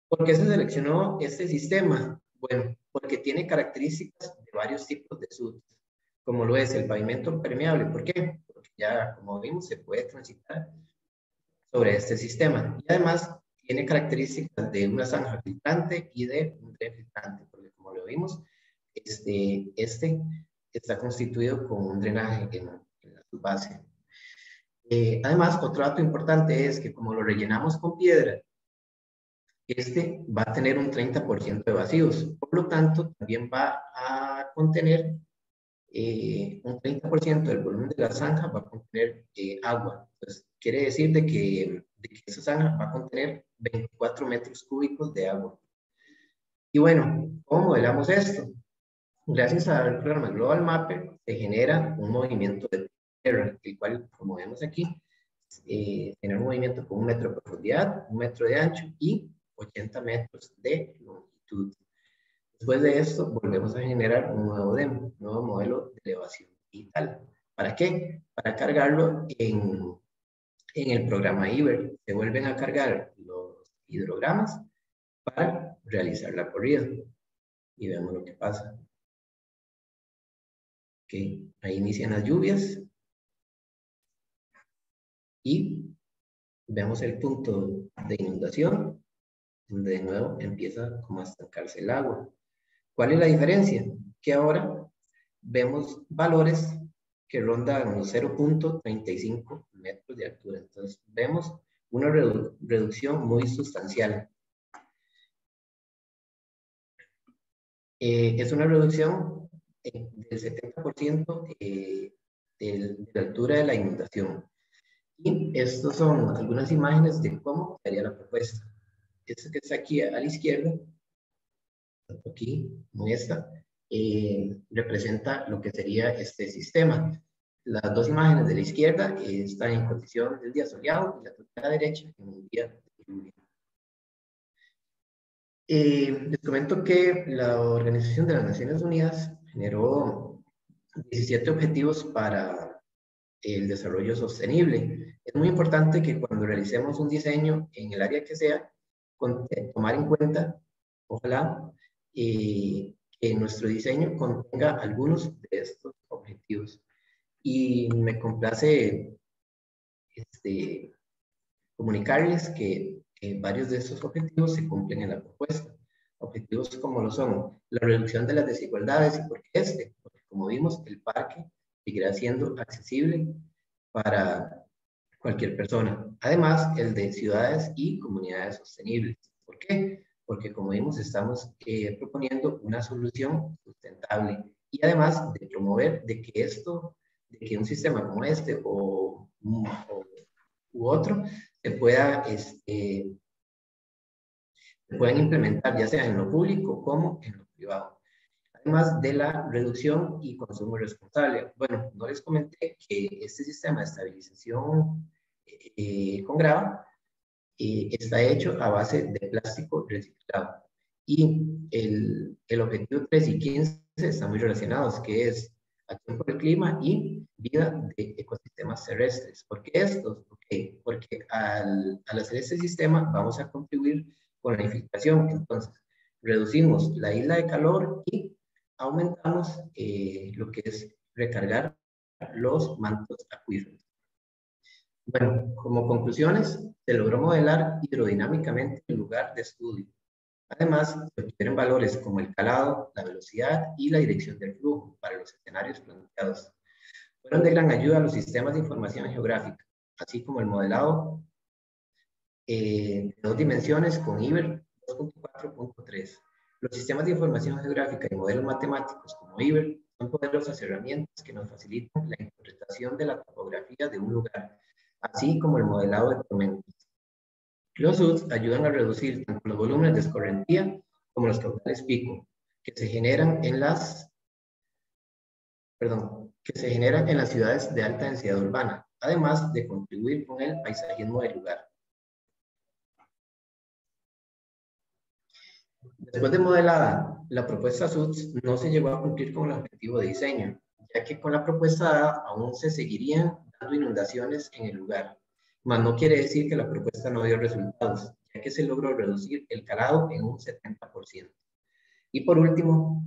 ¿Por qué se seleccionó este sistema? Bueno, porque tiene características de varios tipos de sud, como lo es el pavimento permeable. ¿Por qué? Porque ya, como vimos, se puede transitar sobre este sistema. Y además tiene características de una zanja filtrante y de un tren filtrante, porque como lo vimos, este, este está constituido con un drenaje en, la base. Eh, además, otro dato importante es que como lo rellenamos con piedra, este va a tener un 30% de vacíos. Por lo tanto, también va a contener eh, un 30% del volumen de la zanja, va a contener eh, agua. Entonces, quiere decir de que, de que esa zanja va a contener 24 metros cúbicos de agua. Y bueno, ¿cómo modelamos esto? Gracias al programa Global Mapper se genera un movimiento de tierra, el cual, como vemos aquí, eh, tiene un movimiento con un metro de profundidad, un metro de ancho y 80 metros de longitud. Después de esto, volvemos a generar un nuevo demo, un nuevo modelo de elevación digital. ¿Para qué? Para cargarlo en, en el programa IBER. Se vuelven a cargar los hidrogramas para realizar la corrida. Y vemos lo que pasa ahí inician las lluvias y vemos el punto de inundación, donde de nuevo empieza como a estancarse el agua. ¿Cuál es la diferencia? Que ahora vemos valores que rondan los 0.35 metros de altura. Entonces vemos una reducción muy sustancial. Eh, es una reducción del 70% eh, de la altura de la inundación. Y estas son algunas imágenes de cómo sería la propuesta. Esta que está aquí a la izquierda, aquí, esta, eh, representa lo que sería este sistema. Las dos imágenes de la izquierda eh, están en condición del día soleado y la de la derecha en un día de lluvia. les comento que la Organización de las Naciones Unidas generó 17 objetivos para el desarrollo sostenible. Es muy importante que cuando realicemos un diseño en el área que sea, eh, tomar en cuenta, ojalá, eh, que nuestro diseño contenga algunos de estos objetivos. Y me complace este, comunicarles que, que varios de estos objetivos se cumplen en la propuesta objetivos como lo son la reducción de las desigualdades y por qué este, porque como vimos el parque seguirá siendo accesible para cualquier persona. Además, el de ciudades y comunidades sostenibles. ¿Por qué? Porque como vimos, estamos eh, proponiendo una solución sustentable y además de promover de que esto, de que un sistema como este o, u otro se pueda, este, se puedan implementar ya sea en lo público como en lo privado además de la reducción y consumo responsable. Bueno, no les comenté que este sistema de estabilización eh, con grava eh, está hecho a base de plástico reciclado. Y el, el, objetivo 3 y 15 están muy relacionados, que es acción por el clima y vida de ecosistemas terrestres. ¿Por qué estos? Okay, porque al, al hacer este sistema vamos a contribuir con la infiltración. Entonces, reducimos la isla de calor y aumentamos eh, lo que es recargar los mantos acuíferos. Bueno, como conclusiones, se logró modelar hidrodinámicamente el lugar de estudio. Además, se obtienen valores como el calado, la velocidad y la dirección del flujo para los escenarios planteados. Fueron de gran ayuda los sistemas de información geográfica, así como el modelado eh, de dos dimensiones con IBER 2.4.3 los sistemas de información geográfica y modelos matemáticos como IBER son poderosas herramientas que nos facilitan la interpretación de la topografía de un lugar, así como el modelado de tormentas. Los UTS ayudan a reducir tanto los volúmenes de escorrentía como los caudales pico, que se generan en las, perdón, que se generan en las ciudades de alta densidad urbana, además de contribuir con el paisajismo del lugar. Después de modelada, la propuesta SUTS no se llegó a cumplir con el objetivo de diseño, ya que con la propuesta A aún se seguirían dando inundaciones en el lugar. Mas no quiere decir que la propuesta no dio resultados, ya que se logró reducir el calado en un 70%. Y por último,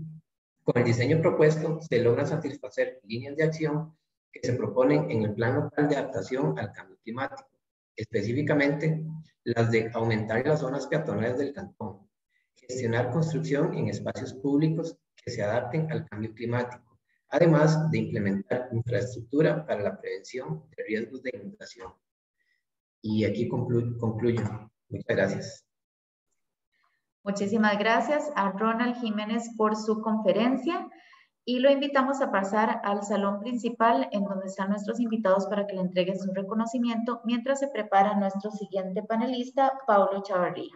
con el diseño propuesto se logra satisfacer líneas de acción que se proponen en el plan local de adaptación al cambio climático, específicamente las de aumentar las zonas peatonales del cantón, gestionar construcción en espacios públicos que se adapten al cambio climático, además de implementar infraestructura para la prevención de riesgos de inundación. Y aquí concluyo. concluyo. Muchas gracias. Muchísimas gracias a Ronald Jiménez por su conferencia y lo invitamos a pasar al salón principal en donde están nuestros invitados para que le entreguen su reconocimiento mientras se prepara nuestro siguiente panelista, Paulo Chavarría.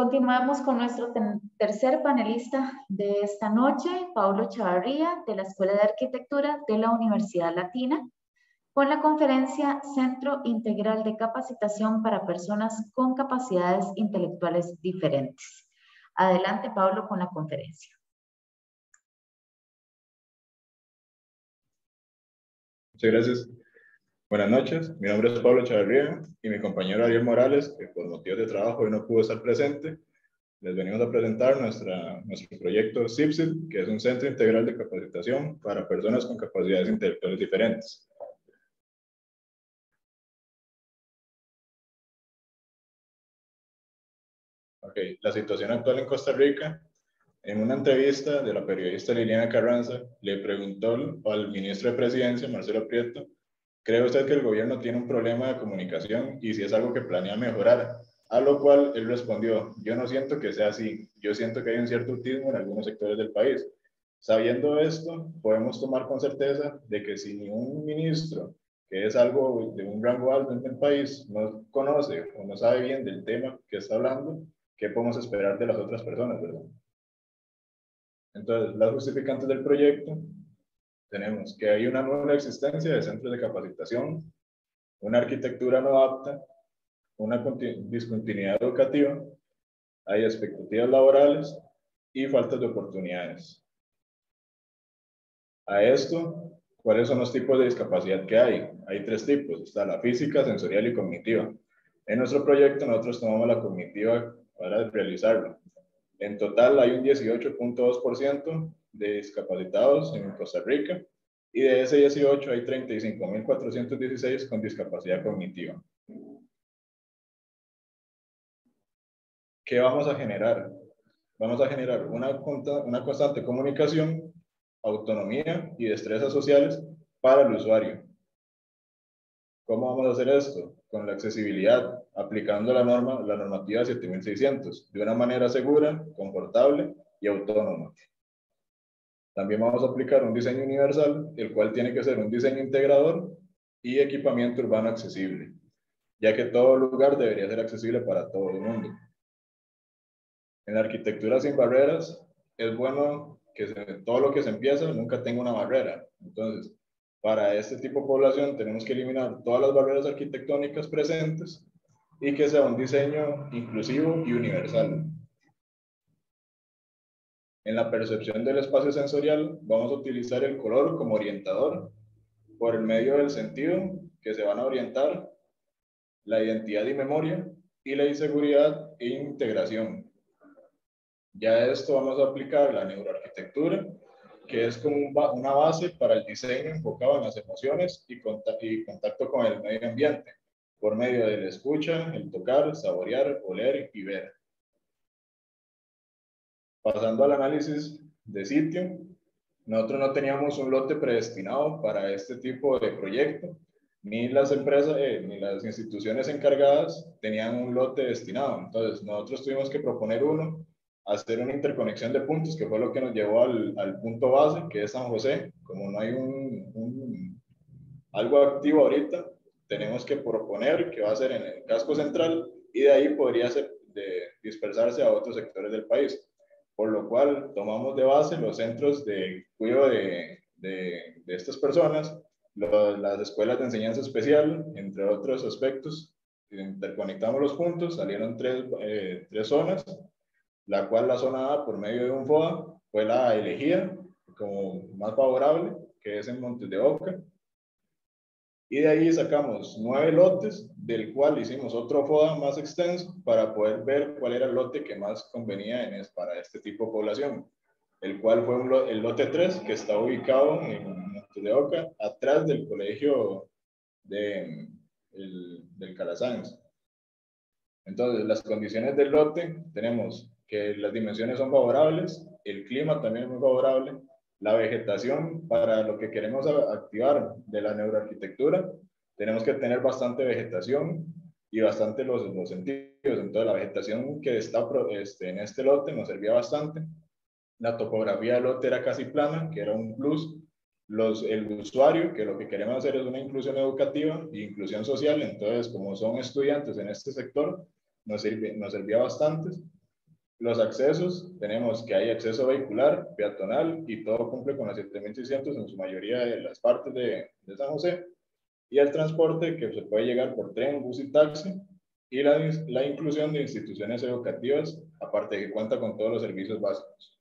Continuamos con nuestro tercer panelista de esta noche, Paulo Chavarría, de la Escuela de Arquitectura de la Universidad Latina, con la conferencia Centro Integral de Capacitación para Personas con Capacidades Intelectuales Diferentes. Adelante, Pablo, con la conferencia. Muchas gracias. Buenas noches, mi nombre es Pablo Chavarría y mi compañero Ariel Morales, que por motivos de trabajo hoy no pudo estar presente, les venimos a presentar nuestra, nuestro proyecto CIPSIL, que es un centro integral de capacitación para personas con capacidades intelectuales diferentes. Okay. La situación actual en Costa Rica. En una entrevista de la periodista Liliana Carranza, le preguntó al ministro de Presidencia, Marcelo Prieto, ¿cree usted que el gobierno tiene un problema de comunicación y si es algo que planea mejorar? A lo cual él respondió, yo no siento que sea así, yo siento que hay un cierto autismo en algunos sectores del país. Sabiendo esto, podemos tomar con certeza de que si ni un ministro, que es algo de un rango alto en el país, no conoce o no sabe bien del tema que está hablando, ¿qué podemos esperar de las otras personas, verdad? Entonces, las justificantes del proyecto, tenemos que hay una nueva existencia de centros de capacitación, una arquitectura no apta, una discontinuidad educativa, hay expectativas laborales y faltas de oportunidades. A esto, ¿cuáles son los tipos de discapacidad que hay? Hay tres tipos, está la física, sensorial y cognitiva. En nuestro proyecto nosotros tomamos la cognitiva para realizarlo. En total hay un 18.2% de discapacitados en Costa Rica y de ese 18 hay 35.416 con discapacidad cognitiva. ¿Qué vamos a generar? Vamos a generar una, constante comunicación, autonomía y destrezas sociales para el usuario. ¿Cómo vamos a hacer esto? Con la accesibilidad, aplicando la norma, la normativa 7600, de una manera segura, confortable y autónoma. También vamos a aplicar un diseño universal, el cual tiene que ser un diseño integrador y equipamiento urbano accesible, ya que todo lugar debería ser accesible para todo el mundo. En la arquitectura sin barreras, es bueno que todo lo que se empieza nunca tenga una barrera. Entonces, para este tipo de población tenemos que eliminar todas las barreras arquitectónicas presentes y que sea un diseño inclusivo y universal. En la percepción del espacio sensorial vamos a utilizar el color como orientador por el medio del sentido que se van a orientar la identidad y memoria y la inseguridad e integración. Ya esto vamos a aplicar la neuroarquitectura que es como una base para el diseño enfocado en las emociones y, contacto con el medio ambiente, por medio de la escucha, el tocar, saborear, oler y ver. Pasando al análisis de sitio, nosotros no teníamos un lote predestinado para este tipo de proyecto, ni las empresas, eh, ni las instituciones encargadas tenían un lote destinado. Entonces, nosotros tuvimos que proponer uno hacer una interconexión de puntos, que fue lo que nos llevó al, al punto base, que es San José. Como no hay un, un, algo activo ahorita, tenemos que proponer que va a ser en el casco central y de ahí podría ser de dispersarse a otros sectores del país. Por lo cual tomamos de base los centros de cuidado de, de, de estas personas, las escuelas de enseñanza especial, entre otros aspectos. Interconectamos los puntos, salieron tres, eh, tres zonas la cual la zona A, por medio de un FOA, fue la elegida como más favorable, que es en Montes de Oca. Y de ahí sacamos nueve lotes, del cual hicimos otro FOA más extenso para poder ver cuál era el lote que más convenía en para este tipo de población, el cual fue el lote 3, que está ubicado en Montes de atrás del colegio de, el, del Calasanz. Entonces, las condiciones del lote, tenemos que las dimensiones son favorables, el clima también es muy favorable, la vegetación para lo que queremos activar de la neuroarquitectura, tenemos que tener bastante vegetación y bastante los, los sentidos. Entonces la vegetación que está este, en este lote nos servía bastante. La topografía del lote era casi plana, que era un plus. Los, el usuario, que lo que queremos hacer es una inclusión educativa e inclusión social, entonces como son estudiantes en este sector, nos, sirve, nos servía bastante Los accesos, tenemos que hay acceso vehicular, peatonal y todo cumple con las 7600 en su mayoría de las partes de, de San José. Y el transporte que se puede llegar por tren, bus y taxi. Y la, la inclusión de instituciones educativas, aparte de que cuenta con todos los servicios básicos.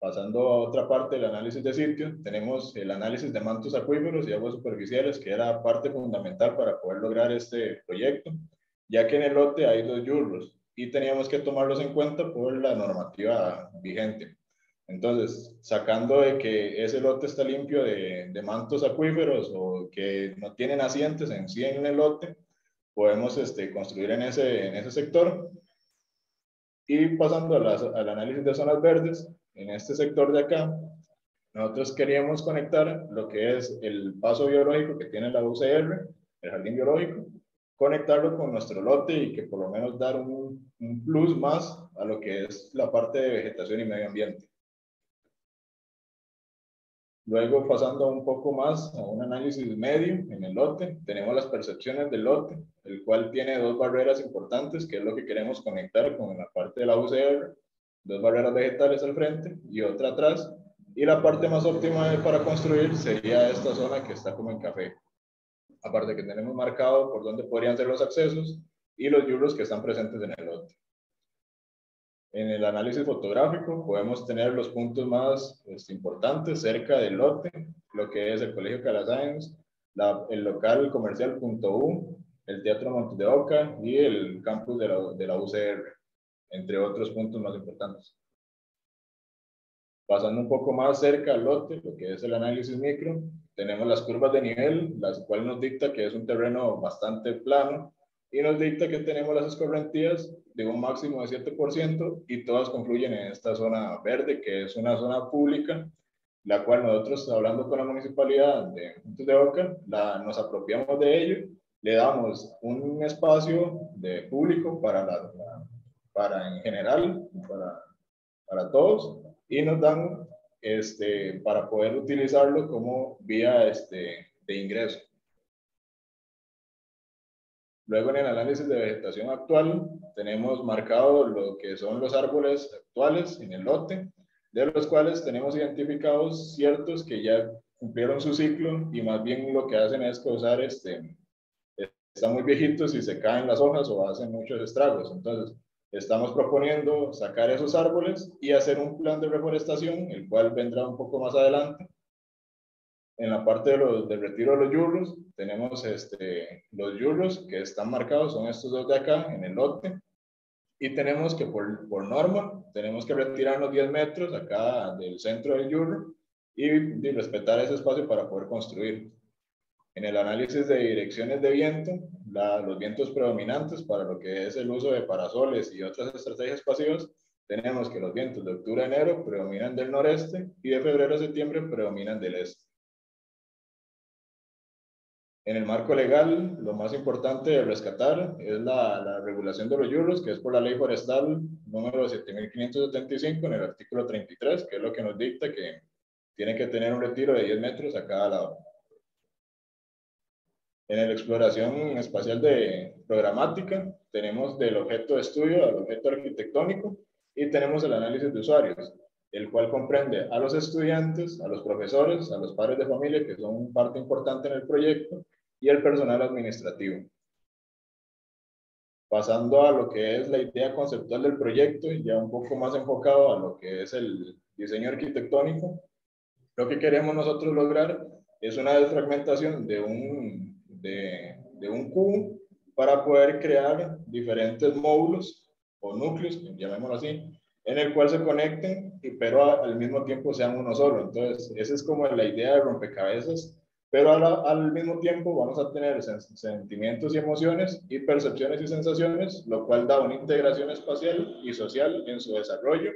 Pasando a otra parte del análisis de sitio, tenemos el análisis de mantos acuíferos y aguas superficiales, que era parte fundamental para poder lograr este proyecto, ya que en el lote hay dos yurros y teníamos que tomarlos en cuenta por la normativa vigente. Entonces, sacando de que ese lote está limpio de, de mantos acuíferos o que no tienen asientes en sí en el lote, podemos este, construir en ese, en ese sector. Y pasando a las, al análisis de zonas verdes, en este sector de acá, nosotros queríamos conectar lo que es el paso biológico que tiene la UCR, el jardín biológico, conectarlo con nuestro lote y que por lo menos dar un, un plus más a lo que es la parte de vegetación y medio ambiente. Luego, pasando un poco más a un análisis medio en el lote, tenemos las percepciones del lote, el cual tiene dos barreras importantes, que es lo que queremos conectar con la parte de la UCR dos barreras vegetales al frente y otra atrás. Y la parte más óptima para construir sería esta zona que está como en café. Aparte que tenemos marcado por dónde podrían ser los accesos y los yurros que están presentes en el lote. En el análisis fotográfico podemos tener los puntos más este, importantes cerca del lote, lo que es el Colegio Calasáenz, el local comercial Punto U, el Teatro Montes de Oca y el campus de la, de la UCR entre otros puntos más importantes. Pasando un poco más cerca al lote, lo que es el análisis micro, tenemos las curvas de nivel, las cuales nos dicta que es un terreno bastante plano y nos dicta que tenemos las escorrentías de un máximo de 7% y todas confluyen en esta zona verde, que es una zona pública, la cual nosotros, hablando con la municipalidad de Montes de Oca, la, nos apropiamos de ello, le damos un espacio de público para la, para en general, para, para todos, y nos dan este, para poder utilizarlo como vía este, de ingreso. Luego en el análisis de vegetación actual tenemos marcado lo que son los árboles actuales en el lote, de los cuales tenemos identificados ciertos que ya cumplieron su ciclo y más bien lo que hacen es causar, este, están muy viejitos y se caen las hojas o hacen muchos estragos. Entonces, Estamos proponiendo sacar esos árboles y hacer un plan de reforestación, el cual vendrá un poco más adelante. En la parte de los, del retiro de los yurros, tenemos este, los yurros que están marcados, son estos dos de acá, en el lote. Y tenemos que, por, por norma, tenemos que retirar los 10 metros acá del centro del yurro y, y respetar ese espacio para poder construir. En el análisis de direcciones de viento, los vientos predominantes para lo que es el uso de parasoles y otras estrategias pasivas, tenemos que los vientos de octubre a enero predominan del noreste y de febrero a septiembre predominan del este. En el marco legal, lo más importante de rescatar es la, la regulación de los yurros, que es por la ley forestal número 7575 en el artículo 33, que es lo que nos dicta que tiene que tener un retiro de 10 metros a cada lado. En la exploración espacial de programática tenemos del objeto de estudio al objeto arquitectónico y tenemos el análisis de usuarios, el cual comprende a los estudiantes, a los profesores, a los padres de familia, que son parte importante en el proyecto, y el personal administrativo. Pasando a lo que es la idea conceptual del proyecto, ya un poco más enfocado a lo que es el diseño arquitectónico, lo que queremos nosotros lograr es una desfragmentación de un de, un cubo para poder crear diferentes módulos o núcleos, llamémoslo así, en el cual se conecten, y, pero al mismo tiempo sean uno solo. Entonces, esa es como la idea de rompecabezas, pero al, al mismo tiempo vamos a tener sentimientos y emociones y percepciones y sensaciones, lo cual da una integración espacial y social en su desarrollo,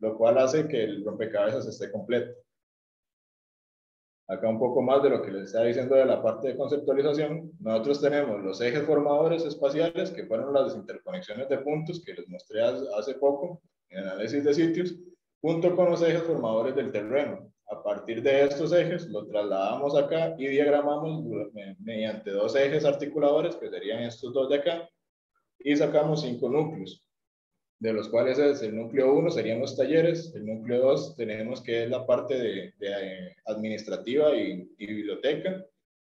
lo cual hace que el rompecabezas esté completo. Acá un poco más de lo que les estaba diciendo de la parte de conceptualización. Nosotros tenemos los ejes formadores espaciales, que fueron las interconexiones de puntos que les mostré hace poco en análisis de sitios, junto con los ejes formadores del terreno. A partir de estos ejes, lo trasladamos acá y diagramamos mediante dos ejes articuladores, que serían estos dos de acá, y sacamos cinco núcleos. De los cuales es el núcleo 1 serían los talleres, el núcleo 2 tenemos que es la parte de, eh, administrativa y, y, biblioteca,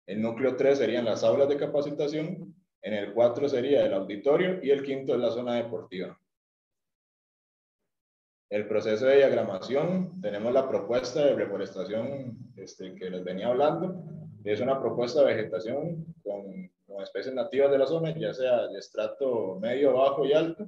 el núcleo 3 serían las aulas de capacitación, en el 4 sería el auditorio y el quinto es la zona deportiva. El proceso de diagramación, tenemos la propuesta de reforestación este, que les venía hablando, es una propuesta de vegetación con, con especies nativas de la zona, ya sea de estrato medio, bajo y alto,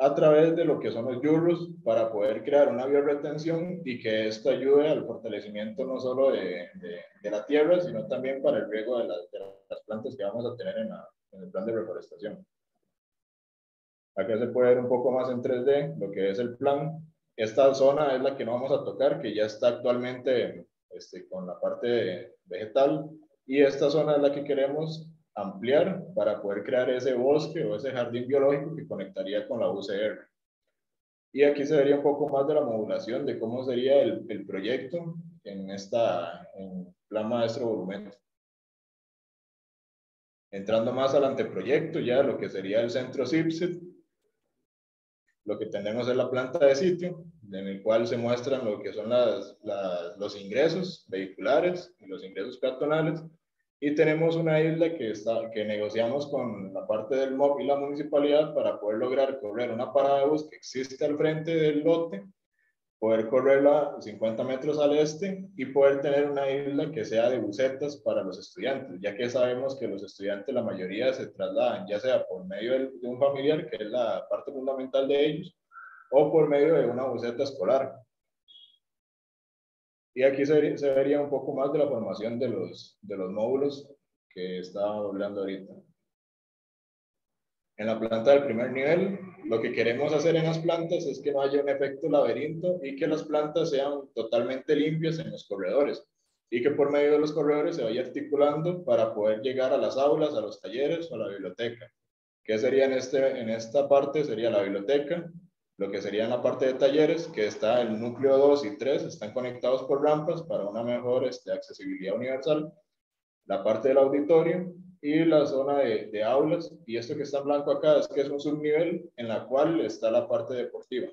a través de lo que son los yurros para poder crear una biorretención y que esto ayude al fortalecimiento no solo de, de, la tierra, sino también para el riego de, las plantas que vamos a tener en, en, el plan de reforestación. Acá se puede ver un poco más en 3D lo que es el plan. Esta zona es la que no vamos a tocar, que ya está actualmente este, con la parte vegetal, y esta zona es la que queremos ampliar para poder crear ese bosque o ese jardín biológico que conectaría con la UCR. Y aquí se vería un poco más de la modulación de cómo sería el, el proyecto en esta en plan maestro volumen. Entrando más al anteproyecto, ya lo que sería el centro CIPSET, lo que tenemos es la planta de sitio, en el cual se muestran lo que son las, los ingresos vehiculares y los ingresos peatonales, y tenemos una isla que, está, que negociamos con la parte del MOB y la municipalidad para poder lograr correr una parada de bus que existe al frente del lote, poder correrla 50 metros al este y poder tener una isla que sea de bucetas para los estudiantes, ya que sabemos que los estudiantes, la mayoría se trasladan, ya sea por medio de un familiar, que es la parte fundamental de ellos, o por medio de una buceta escolar. Y aquí se, vería un poco más de la formación de los, de los módulos que estaba hablando ahorita. En la planta del primer nivel, lo que queremos hacer en las plantas es que no haya un efecto laberinto y que las plantas sean totalmente limpias en los corredores y que por medio de los corredores se vaya articulando para poder llegar a las aulas, a los talleres o a la biblioteca. ¿Qué sería en, este, en esta parte? Sería la biblioteca, lo que sería en la parte de talleres, que está el núcleo 2 y 3, están conectados por rampas para una mejor este, accesibilidad universal. La parte del auditorio y la zona de, de, aulas. Y esto que está en blanco acá es que es un subnivel en la cual está la parte deportiva.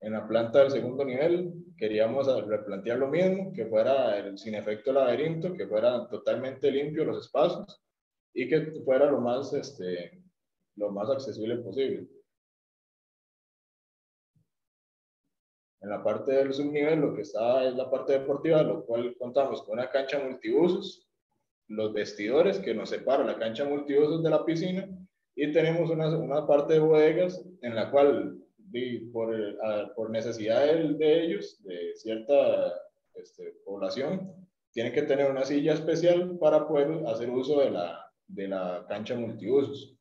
En la planta del segundo nivel queríamos replantear lo mismo, que fuera el, sin efecto laberinto, que fuera totalmente limpio los espacios y que fuera lo más, este, lo más accesible posible. En la parte del subnivel, lo que está es la parte deportiva, lo cual contamos con una cancha multiusos, los vestidores que nos separan la cancha multiusos de la piscina y tenemos una, una parte de bodegas en la cual por, por necesidad de, ellos, de cierta este, población, tienen que tener una silla especial para poder hacer uso de la, de la cancha multiusos.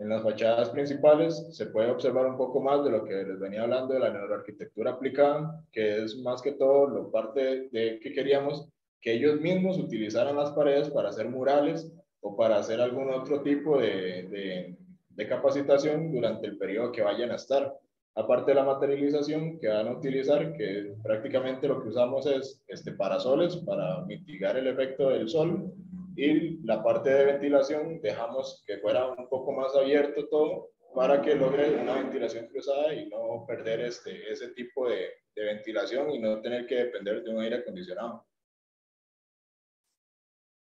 En las fachadas principales se puede observar un poco más de lo que les venía hablando de la neuroarquitectura aplicada, que es más que todo lo parte de que queríamos que ellos mismos utilizaran las paredes para hacer murales o para hacer algún otro tipo de, de, de capacitación durante el periodo que vayan a estar. Aparte de la materialización que van a utilizar, que prácticamente lo que usamos es este, parasoles para mitigar el efecto del sol y la parte de ventilación dejamos que fuera un poco más abierto todo para que logre una ventilación cruzada y no perder este, ese tipo de, de ventilación y no tener que depender de un aire acondicionado.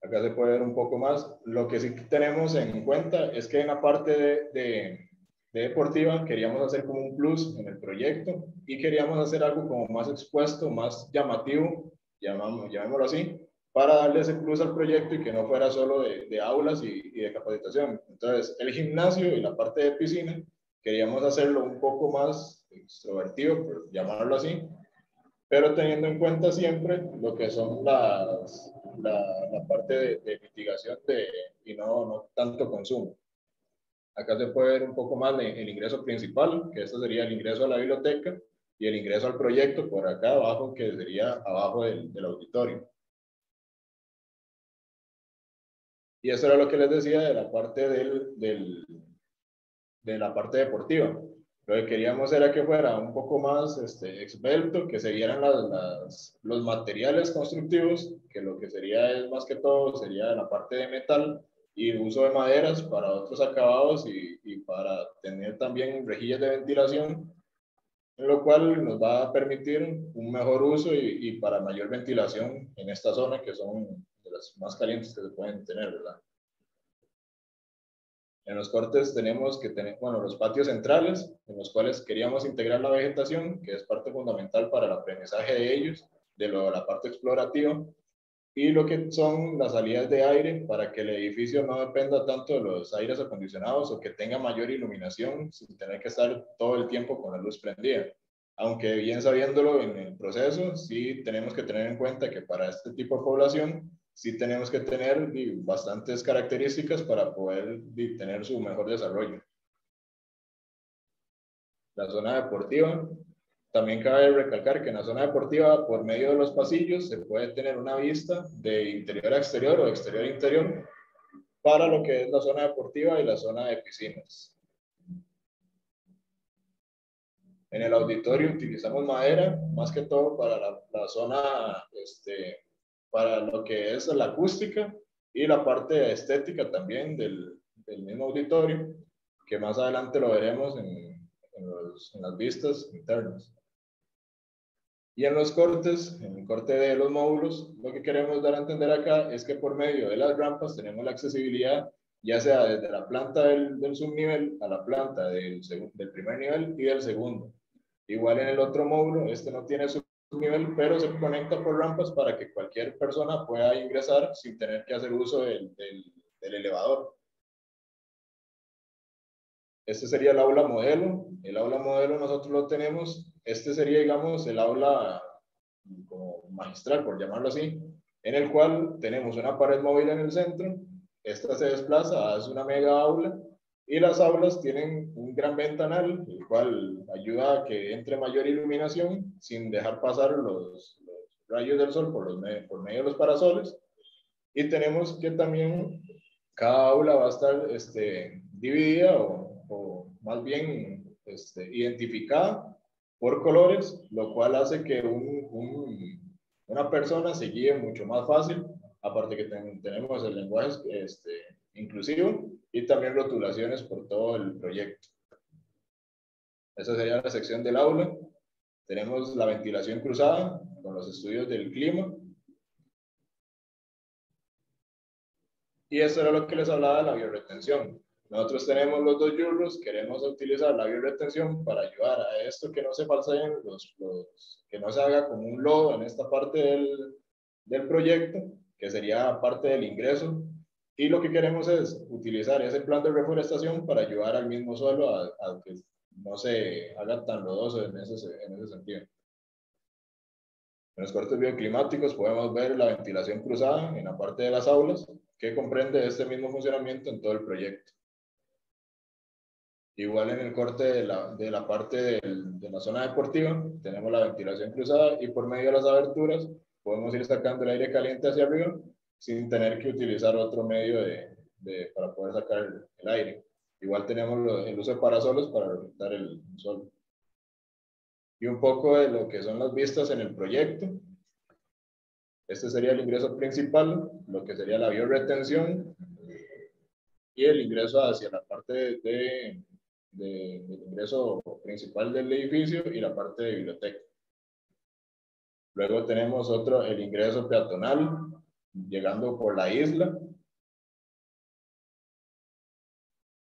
Acá se puede ver un poco más. Lo que sí tenemos en cuenta es que en la parte de, de, de, deportiva queríamos hacer como un plus en el proyecto y queríamos hacer algo como más expuesto, más llamativo, llamamos, llamémoslo así, para darle ese plus al proyecto y que no fuera solo de, aulas y, de capacitación. Entonces, el gimnasio y la parte de piscina, queríamos hacerlo un poco más extrovertido, por llamarlo así, pero teniendo en cuenta siempre lo que son las, la, parte de, mitigación de, y no, no tanto consumo. Acá se puede ver un poco más el ingreso principal, que este sería el ingreso a la biblioteca, y el ingreso al proyecto por acá abajo, que sería abajo del auditorio. Y eso era lo que les decía de la parte del, del, de la parte deportiva. Lo que queríamos era que fuera un poco más este, exvelto, que se vieran las, las, los materiales constructivos, que lo que sería es más que todo sería la parte de metal, y uso de maderas para otros acabados y, y para tener también rejillas de ventilación, lo cual nos va a permitir un mejor uso y, y para mayor ventilación en esta zona que son las más calientes que se pueden tener, ¿verdad? En los cortes tenemos que tener, bueno, los patios centrales, en los cuales queríamos integrar la vegetación, que es parte fundamental para el aprendizaje de ellos, de lo, la parte explorativa, y lo que son las salidas de aire para que el edificio no dependa tanto de los aires acondicionados o que tenga mayor iluminación sin tener que estar todo el tiempo con la luz prendida. Aunque bien sabiéndolo en el proceso, sí tenemos que tener en cuenta que para este tipo de población sí tenemos que tener bastantes características para poder tener su mejor desarrollo. La zona deportiva. También cabe recalcar que en la zona deportiva, por medio de los pasillos, se puede tener una vista de interior a exterior o exterior a interior para lo que es la zona deportiva y la zona de piscinas. En el auditorio utilizamos madera, más que todo para la, la zona este, para lo que es la acústica y la parte estética también del, del mismo auditorio, que más adelante lo veremos en, en, los, en, las vistas internas. Y en los cortes, en el corte de los módulos, lo que queremos dar a entender acá es que por medio de las rampas tenemos la accesibilidad, ya sea desde la planta del, del subnivel a la planta del, del primer nivel y del segundo. Igual en el otro módulo, este no tiene su nivel, pero se conecta por rampas para que cualquier persona pueda ingresar sin tener que hacer uso del, elevador. Este sería el aula modelo. El aula modelo nosotros lo tenemos. Este sería, digamos, el aula como magistral, por llamarlo así, en el cual tenemos una pared móvil en el centro. Esta se desplaza, es una mega aula y las aulas tienen un gran ventanal, el cual ayuda a que entre mayor iluminación sin dejar pasar los, los rayos del sol por, los, por medio de los parasoles. Y tenemos que también cada aula va a estar este, dividida o, o, más bien este, identificada por colores, lo cual hace que un, un, una persona se guíe mucho más fácil, aparte que ten, tenemos el lenguaje este, inclusivo y también rotulaciones por todo el proyecto. Esa sería la sección del aula. Tenemos la ventilación cruzada con los estudios del clima. Y eso era lo que les hablaba de la bioretención. Nosotros tenemos los dos yurros, queremos utilizar la bioretención para ayudar a esto que no se falseen, los, los, que no se haga como un lodo en esta parte del, del proyecto, que sería parte del ingreso y lo que queremos es utilizar ese plan de reforestación para ayudar al mismo suelo a, a que no se haga tan lodoso en ese, en ese sentido. En los cortes bioclimáticos podemos ver la ventilación cruzada en la parte de las aulas, que comprende este mismo funcionamiento en todo el proyecto. Igual en el corte de la, de la parte del, de la zona deportiva, tenemos la ventilación cruzada y por medio de las aberturas podemos ir sacando el aire caliente hacia arriba sin tener que utilizar otro medio de, de para poder sacar el, el, aire. Igual tenemos el uso de parasoles para reflectar el sol. Y un poco de lo que son las vistas en el proyecto. Este sería el ingreso principal, lo que sería la bioretención y el ingreso hacia la parte de, de, de, del ingreso principal del edificio y la parte de biblioteca. Luego tenemos otro, el ingreso peatonal, llegando por la isla.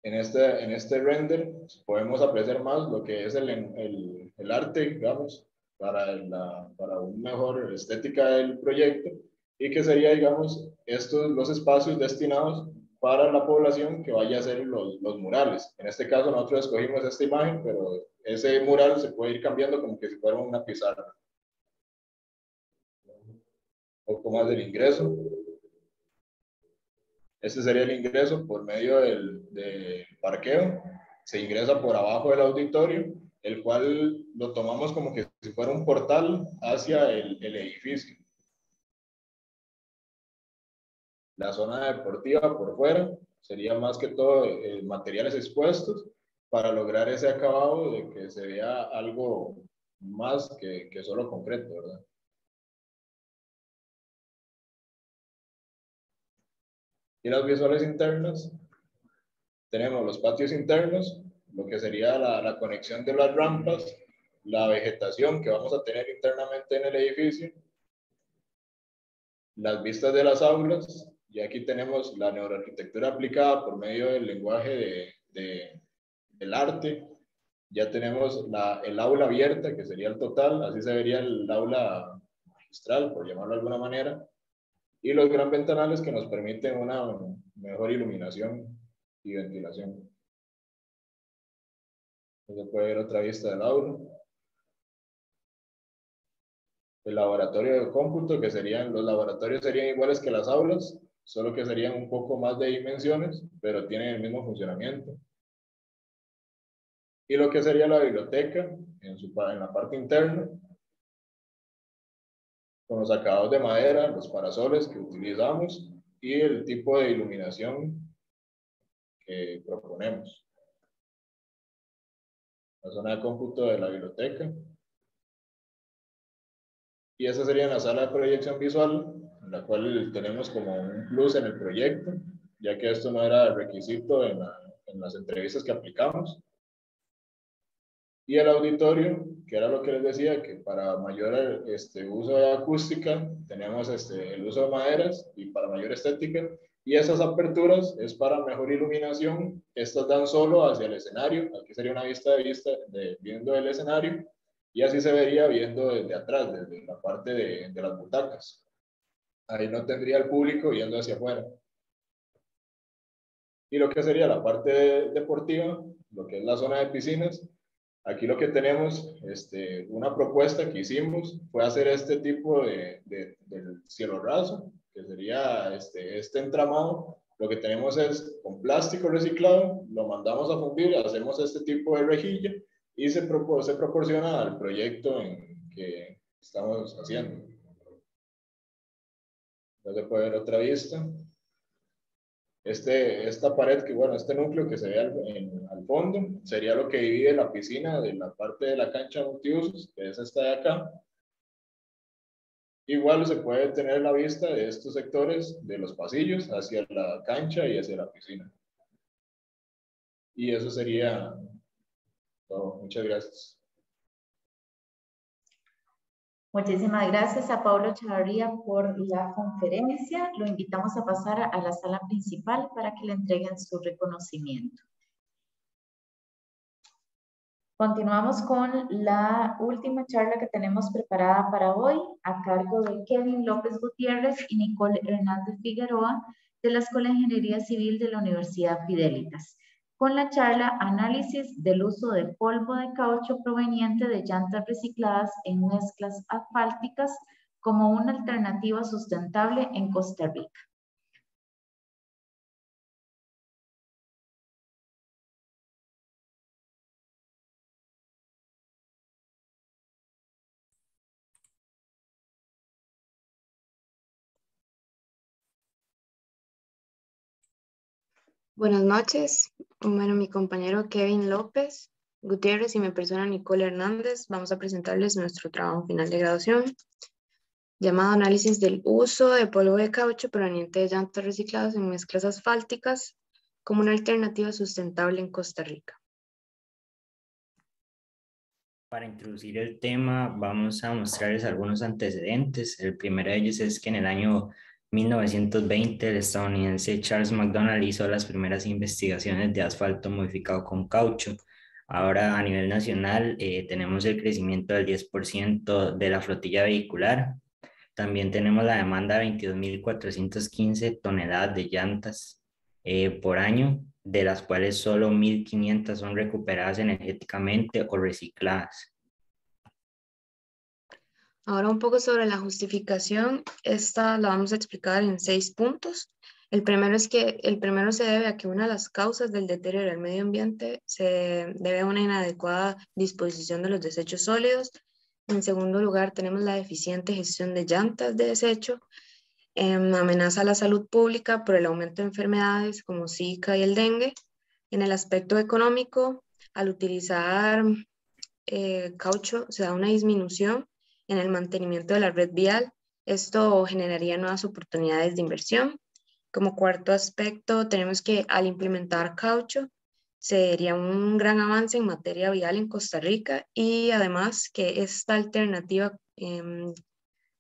En este, en este render podemos apreciar más lo que es el, el, el arte, digamos, para, la, para una mejor estética del proyecto y que sería, digamos, estos los espacios destinados para la población que vaya a hacer los, los murales. En este caso nosotros escogimos esta imagen, pero ese mural se puede ir cambiando como que si fuera una pizarra poco más del ingreso. Este sería el ingreso por medio del, del, parqueo. Se ingresa por abajo del auditorio, el cual lo tomamos como que si fuera un portal hacia el, el edificio. La zona deportiva por fuera sería más que todo eh, materiales expuestos para lograr ese acabado de que se vea algo más que, que solo concreto, ¿verdad? Y las visuales internas, tenemos los patios internos, lo que sería la, la conexión de las rampas, la vegetación que vamos a tener internamente en el edificio, las vistas de las aulas, y aquí tenemos la neuroarquitectura aplicada por medio del lenguaje de, de, del arte. Ya tenemos la, el aula abierta, que sería el total, así se vería el aula magistral, por llamarlo de alguna manera. Y los gran ventanales que nos permiten una mejor iluminación y ventilación. Se puede ver otra vista del aula. El laboratorio de cómputo, que serían, los laboratorios serían iguales que las aulas, solo que serían un poco más de dimensiones, pero tienen el mismo funcionamiento. Y lo que sería la biblioteca, en, su, en la parte interna, con los acabados de madera, los parasoles que utilizamos y el tipo de iluminación que proponemos. La zona de cómputo de la biblioteca. Y esa sería la sala de proyección visual, la cual tenemos como un plus en el proyecto, ya que esto no era requisito en, en las entrevistas que aplicamos. Y el auditorio, que era lo que les decía, que para mayor este, uso de acústica tenemos este, el uso de maderas y para mayor estética. Y esas aperturas es para mejor iluminación. Estas dan solo hacia el escenario. Aquí sería una vista de vista de, viendo el escenario. Y así se vería viendo desde atrás, desde la parte de, de las butacas ahí no tendría el público yendo hacia afuera. Y lo que sería la parte deportiva, lo que es la zona de piscinas, aquí lo que tenemos, este, una propuesta que hicimos fue hacer este tipo de, de del cielo raso, que sería este, este entramado. Lo que tenemos es con plástico reciclado, lo mandamos a fundir, hacemos este tipo de rejilla y se, se proporciona al proyecto en que estamos haciendo. Ya se puede ver otra vista. Este, esta pared, que bueno, este núcleo que se ve al, en, al fondo, sería lo que divide la piscina de la parte de la cancha multiusos, que es esta de acá. Igual se puede tener la vista de estos sectores de los pasillos hacia la cancha y hacia la piscina. Y eso sería todo. Muchas gracias. Muchísimas gracias a Pablo Chavarría por la conferencia. Lo invitamos a pasar a la sala principal para que le entreguen su reconocimiento. Continuamos con la última charla que tenemos preparada para hoy a cargo de Kevin López Gutiérrez y Nicole Hernández Figueroa de la Escuela de Ingeniería Civil de la Universidad Fidelitas con la charla Análisis del uso de polvo de caucho proveniente de llantas recicladas en mezclas asfálticas como una alternativa sustentable en Costa Rica. Buenas noches. Bueno, mi compañero Kevin López Gutiérrez y mi persona Nicole Hernández vamos a presentarles nuestro trabajo final de graduación llamado Análisis del uso de polvo de caucho proveniente de llantas recicladas en mezclas asfálticas como una alternativa sustentable en Costa Rica. Para introducir el tema, vamos a mostrarles algunos antecedentes. El primero de ellos es que en el año 1920, el estadounidense Charles McDonald hizo las primeras investigaciones de asfalto modificado con caucho. Ahora a nivel nacional eh, tenemos el crecimiento del 10% de la flotilla vehicular. También tenemos la demanda de 22.415 toneladas de llantas eh, por año, de las cuales solo 1.500 son recuperadas energéticamente o recicladas. Ahora un poco sobre la justificación. Esta la vamos a explicar en seis puntos. El primero es que el primero se debe a que una de las causas del deterioro del medio ambiente se debe a una inadecuada disposición de los desechos sólidos. En segundo lugar, tenemos la deficiente gestión de llantas de desecho. Em, amenaza a la salud pública por el aumento de enfermedades como Zika y el dengue. En el aspecto económico, al utilizar eh, caucho se da una disminución en el mantenimiento de la red vial. Esto generaría nuevas oportunidades de inversión. Como cuarto aspecto, tenemos que al implementar caucho, sería un gran avance en materia vial en Costa Rica y además que esta alternativa em,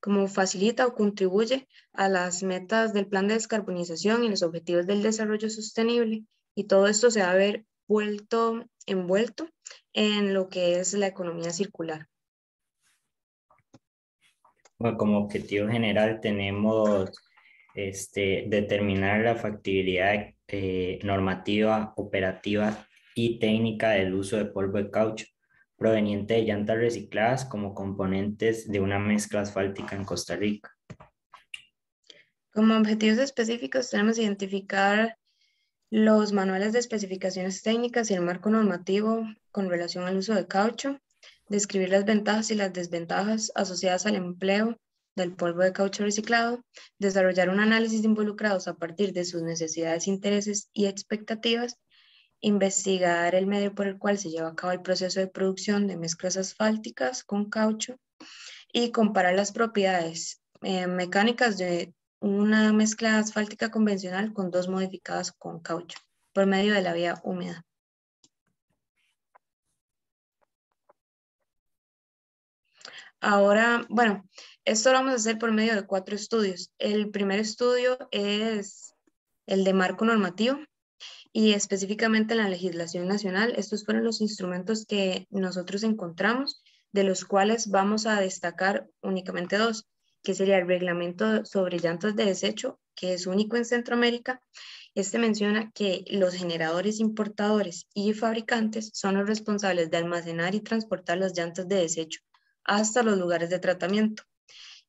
como facilita o contribuye a las metas del plan de descarbonización y los objetivos del desarrollo sostenible y todo esto se va a ver vuelto, envuelto en lo que es la economía circular. Bueno, como objetivo general tenemos este, determinar la factibilidad eh, normativa, operativa y técnica del uso de polvo de caucho proveniente de llantas recicladas como componentes de una mezcla asfáltica en Costa Rica. Como objetivos específicos tenemos identificar los manuales de especificaciones técnicas y el marco normativo con relación al uso de caucho, describir las ventajas y las desventajas asociadas al empleo del polvo de caucho reciclado, desarrollar un análisis de involucrados a partir de sus necesidades, intereses y expectativas, investigar el medio por el cual se lleva a cabo el proceso de producción de mezclas asfálticas con caucho y comparar las propiedades eh, mecánicas de una mezcla asfáltica convencional con dos modificadas con caucho por medio de la vía húmeda. Ahora, bueno, esto lo vamos a hacer por medio de cuatro estudios. El primer estudio es el de marco normativo y específicamente en la legislación nacional. Estos fueron los instrumentos que nosotros encontramos, de los cuales vamos a destacar únicamente dos, que sería el reglamento sobre llantas de desecho, que es único en Centroamérica. Este menciona que los generadores, importadores y fabricantes son los responsables de almacenar y transportar las llantas de desecho hasta los lugares de tratamiento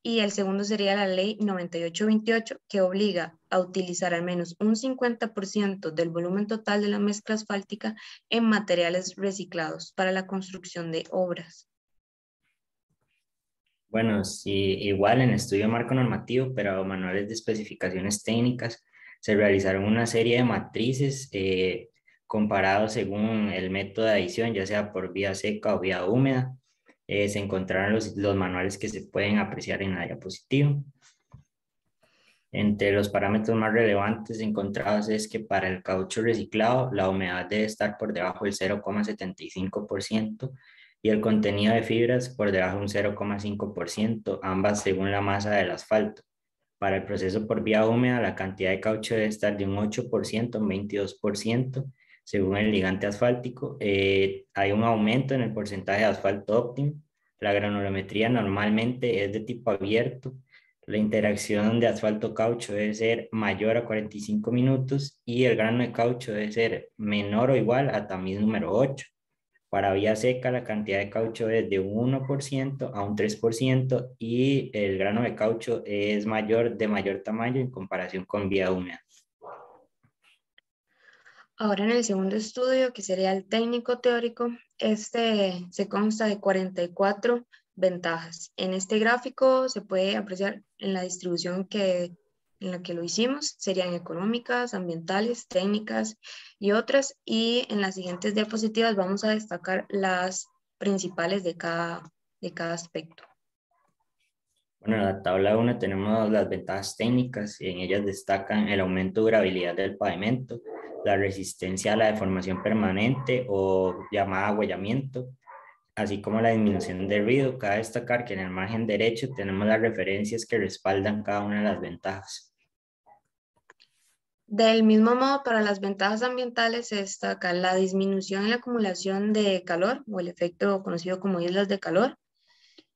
y el segundo sería la ley 9828 que obliga a utilizar al menos un 50% del volumen total de la mezcla asfáltica en materiales reciclados para la construcción de obras. Bueno, sí, igual en estudio marco normativo, pero manuales de especificaciones técnicas, se realizaron una serie de matrices eh, comparados según el método de adición, ya sea por vía seca o vía húmeda, eh, se encontraron los, los manuales que se pueden apreciar en la diapositiva. Entre los parámetros más relevantes encontrados es que para el caucho reciclado la humedad debe estar por debajo del 0,75% y el contenido de fibras por debajo de un 0,5%, ambas según la masa del asfalto. Para el proceso por vía húmeda, la cantidad de caucho debe estar de un 8% a un 22%, según el ligante asfáltico. Eh, hay un aumento en el porcentaje de asfalto óptimo. La granulometría normalmente es de tipo abierto. La interacción de asfalto-caucho debe ser mayor a 45 minutos y el grano de caucho debe ser menor o igual a tamiz número 8. Para vía seca, la cantidad de caucho es de un 1% a un 3% y el grano de caucho es mayor de mayor tamaño en comparación con vía húmeda. Ahora en el segundo estudio, que sería el técnico teórico, este se consta de 44 ventajas. En este gráfico se puede apreciar en la distribución que, en la que lo hicimos, serían económicas, ambientales, técnicas y otras. Y en las siguientes diapositivas vamos a destacar las principales de cada, de cada aspecto. Bueno, en la tabla 1 tenemos las ventajas técnicas y en ellas destacan el aumento de durabilidad del pavimento, la resistencia a la deformación permanente o llamada agüellamiento, así como la disminución de ruido. Cabe destacar que en el margen derecho tenemos las referencias que respaldan cada una de las ventajas. Del mismo modo, para las ventajas ambientales se destaca la disminución en la acumulación de calor o el efecto conocido como islas de calor.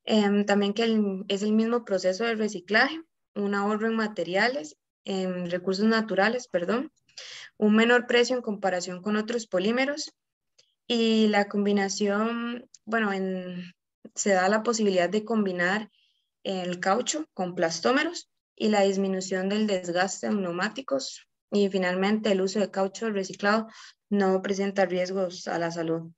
Em, también que es el mismo proceso de reciclaje, un ahorro en materiales, en recursos naturales, perdón, un menor precio en comparación con otros polímeros y la combinación, bueno, se da la posibilidad de combinar el caucho con plastómeros y la disminución del desgaste en neumáticos y finalmente el uso de caucho reciclado no presenta riesgos a la salud.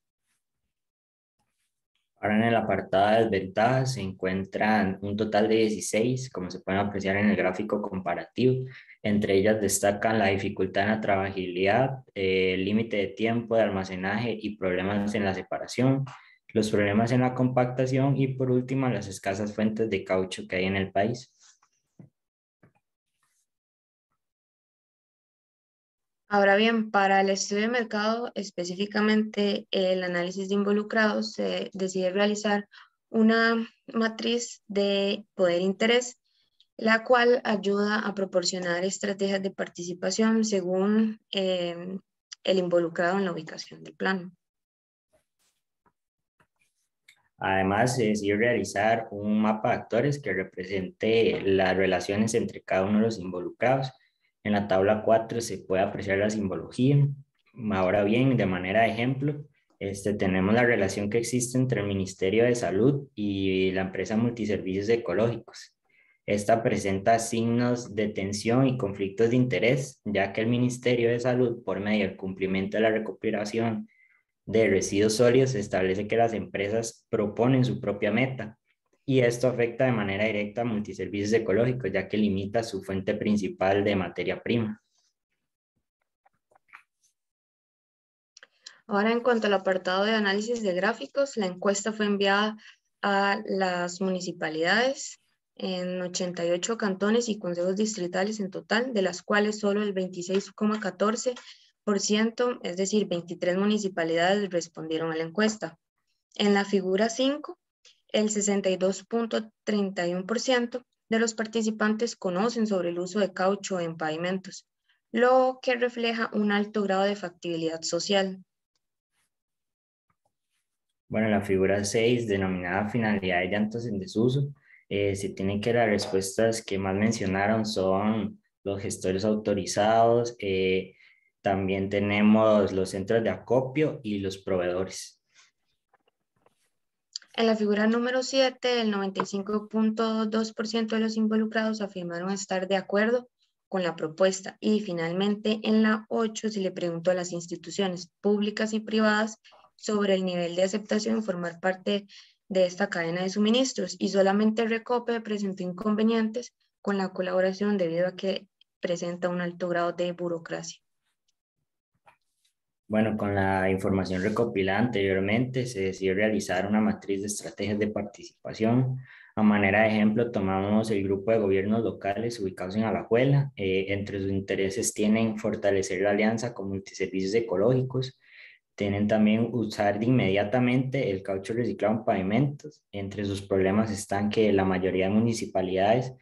Ahora en el apartado de desventajas se encuentran un total de 16, como se pueden apreciar en el gráfico comparativo. Entre ellas destacan la dificultad en la trabajabilidad, eh, el límite de tiempo de almacenaje y problemas en la separación, los problemas en la compactación y por último las escasas fuentes de caucho que hay en el país. Ahora bien, para el estudio de mercado, específicamente el análisis de involucrados, se decide realizar una matriz de poder-interés, la cual ayuda a proporcionar estrategias de participación según eh, el involucrado en la ubicación del plano. Además, se decidió realizar un mapa de actores que represente las relaciones entre cada uno de los involucrados en la tabla 4 se puede apreciar la simbología. Ahora bien, de manera de ejemplo, este, tenemos la relación que existe entre el Ministerio de Salud y la empresa Multiservicios Ecológicos. Esta presenta signos de tensión y conflictos de interés, ya que el Ministerio de Salud, por medio del cumplimiento de la recuperación de residuos sólidos, establece que las empresas proponen su propia meta, y esto afecta de manera directa a multiservicios ecológicos, ya que limita su fuente principal de materia prima. Ahora, en cuanto al apartado de análisis de gráficos, la encuesta fue enviada a las municipalidades en 88 cantones y consejos distritales en total, de las cuales solo el 26,14%, es decir, 23 municipalidades respondieron a la encuesta. En la figura 5 el 62.31% de los participantes conocen sobre el uso de caucho en pavimentos, lo que refleja un alto grado de factibilidad social. Bueno, la figura 6, denominada finalidad de llantas en desuso, eh, se tiene que las respuestas que más mencionaron son los gestores autorizados, eh, también tenemos los centros de acopio y los proveedores. En la figura número 7, el 95.2% de los involucrados afirmaron estar de acuerdo con la propuesta y finalmente en la 8 se le preguntó a las instituciones públicas y privadas sobre el nivel de aceptación en formar parte de esta cadena de suministros y solamente Recope presentó inconvenientes con la colaboración debido a que presenta un alto grado de burocracia. Bueno, con la información recopilada anteriormente, se decidió realizar una matriz de estrategias de participación. A manera de ejemplo, tomamos el grupo de gobiernos locales ubicados en Alajuela. Eh, entre sus intereses tienen fortalecer la alianza con multiservicios ecológicos, tienen también usar de inmediatamente el caucho reciclado en pavimentos. Entre sus problemas están que la mayoría de municipalidades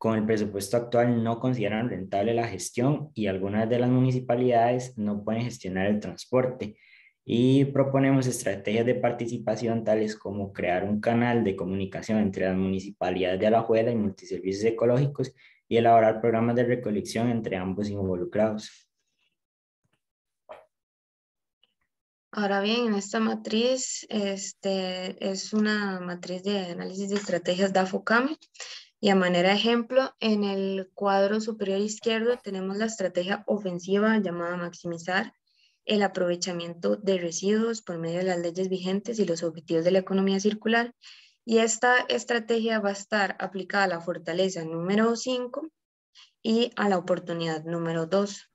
con el presupuesto actual no consideran rentable la gestión y algunas de las municipalidades no pueden gestionar el transporte. Y proponemos estrategias de participación tales como crear un canal de comunicación entre las municipalidades de Alajuela y multiservicios ecológicos y elaborar programas de recolección entre ambos involucrados. Ahora bien, en esta matriz este, es una matriz de análisis de estrategias DAFOCAM y a manera de ejemplo, en el cuadro superior izquierdo tenemos la estrategia ofensiva llamada maximizar el aprovechamiento de residuos por medio de las leyes vigentes y los objetivos de la economía circular. Y esta estrategia va a estar aplicada a la fortaleza número 5 y a la oportunidad número 2.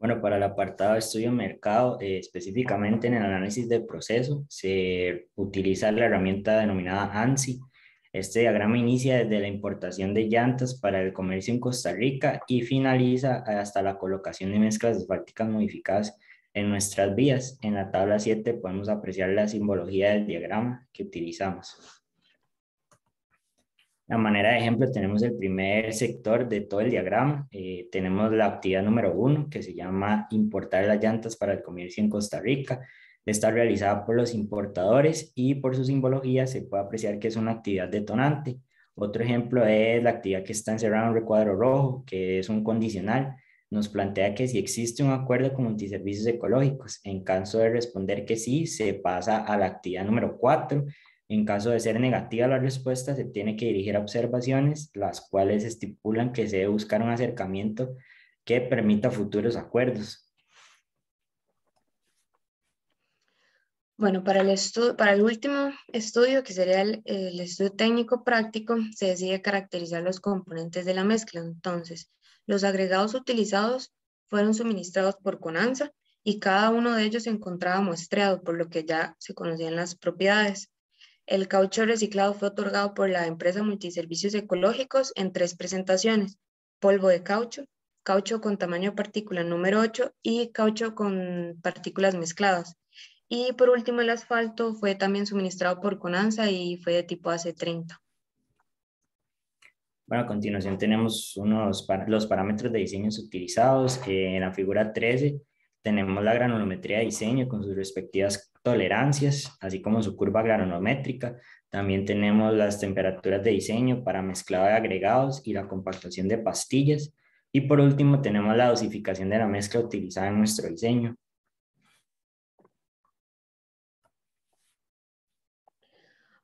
Bueno, para el apartado de estudio mercado, eh, específicamente en el análisis del proceso, se utiliza la herramienta denominada ANSI. Este diagrama inicia desde la importación de llantas para el comercio en Costa Rica y finaliza hasta la colocación de mezclas asfálticas modificadas en nuestras vías. En la tabla 7 podemos apreciar la simbología del diagrama que utilizamos. La manera de ejemplo tenemos el primer sector de todo el diagrama. Eh, tenemos la actividad número uno que se llama importar las llantas para el comercio en Costa Rica. Está realizada por los importadores y por su simbología se puede apreciar que es una actividad detonante. Otro ejemplo es la actividad que está encerrada en un recuadro rojo, que es un condicional. Nos plantea que si existe un acuerdo con multiservicios ecológicos, en caso de responder que sí, se pasa a la actividad número cuatro, en caso de ser negativa la respuesta, se tiene que dirigir a observaciones, las cuales estipulan que se debe buscar un acercamiento que permita futuros acuerdos. Bueno, para el, para el último estudio, que sería el, el, estudio técnico práctico, se decide caracterizar los componentes de la mezcla. Entonces, los agregados utilizados fueron suministrados por Conanza y cada uno de ellos se encontraba muestreado, por lo que ya se conocían las propiedades. El caucho reciclado fue otorgado por la empresa Multiservicios Ecológicos en tres presentaciones. polvo de caucho, caucho con tamaño partícula número 8 y caucho con partículas mezcladas. Y por último, el asfalto fue también suministrado por Conanza y fue de tipo AC30. Bueno, a continuación tenemos unos, los parámetros de diseños utilizados. en la figura 13 tenemos la granulometría de diseño con sus respectivas tolerancias, así como su curva granulométrica. También tenemos las temperaturas de diseño para mezclado de agregados y la compactación de pastillas. Y por último tenemos la dosificación de la mezcla utilizada en nuestro diseño.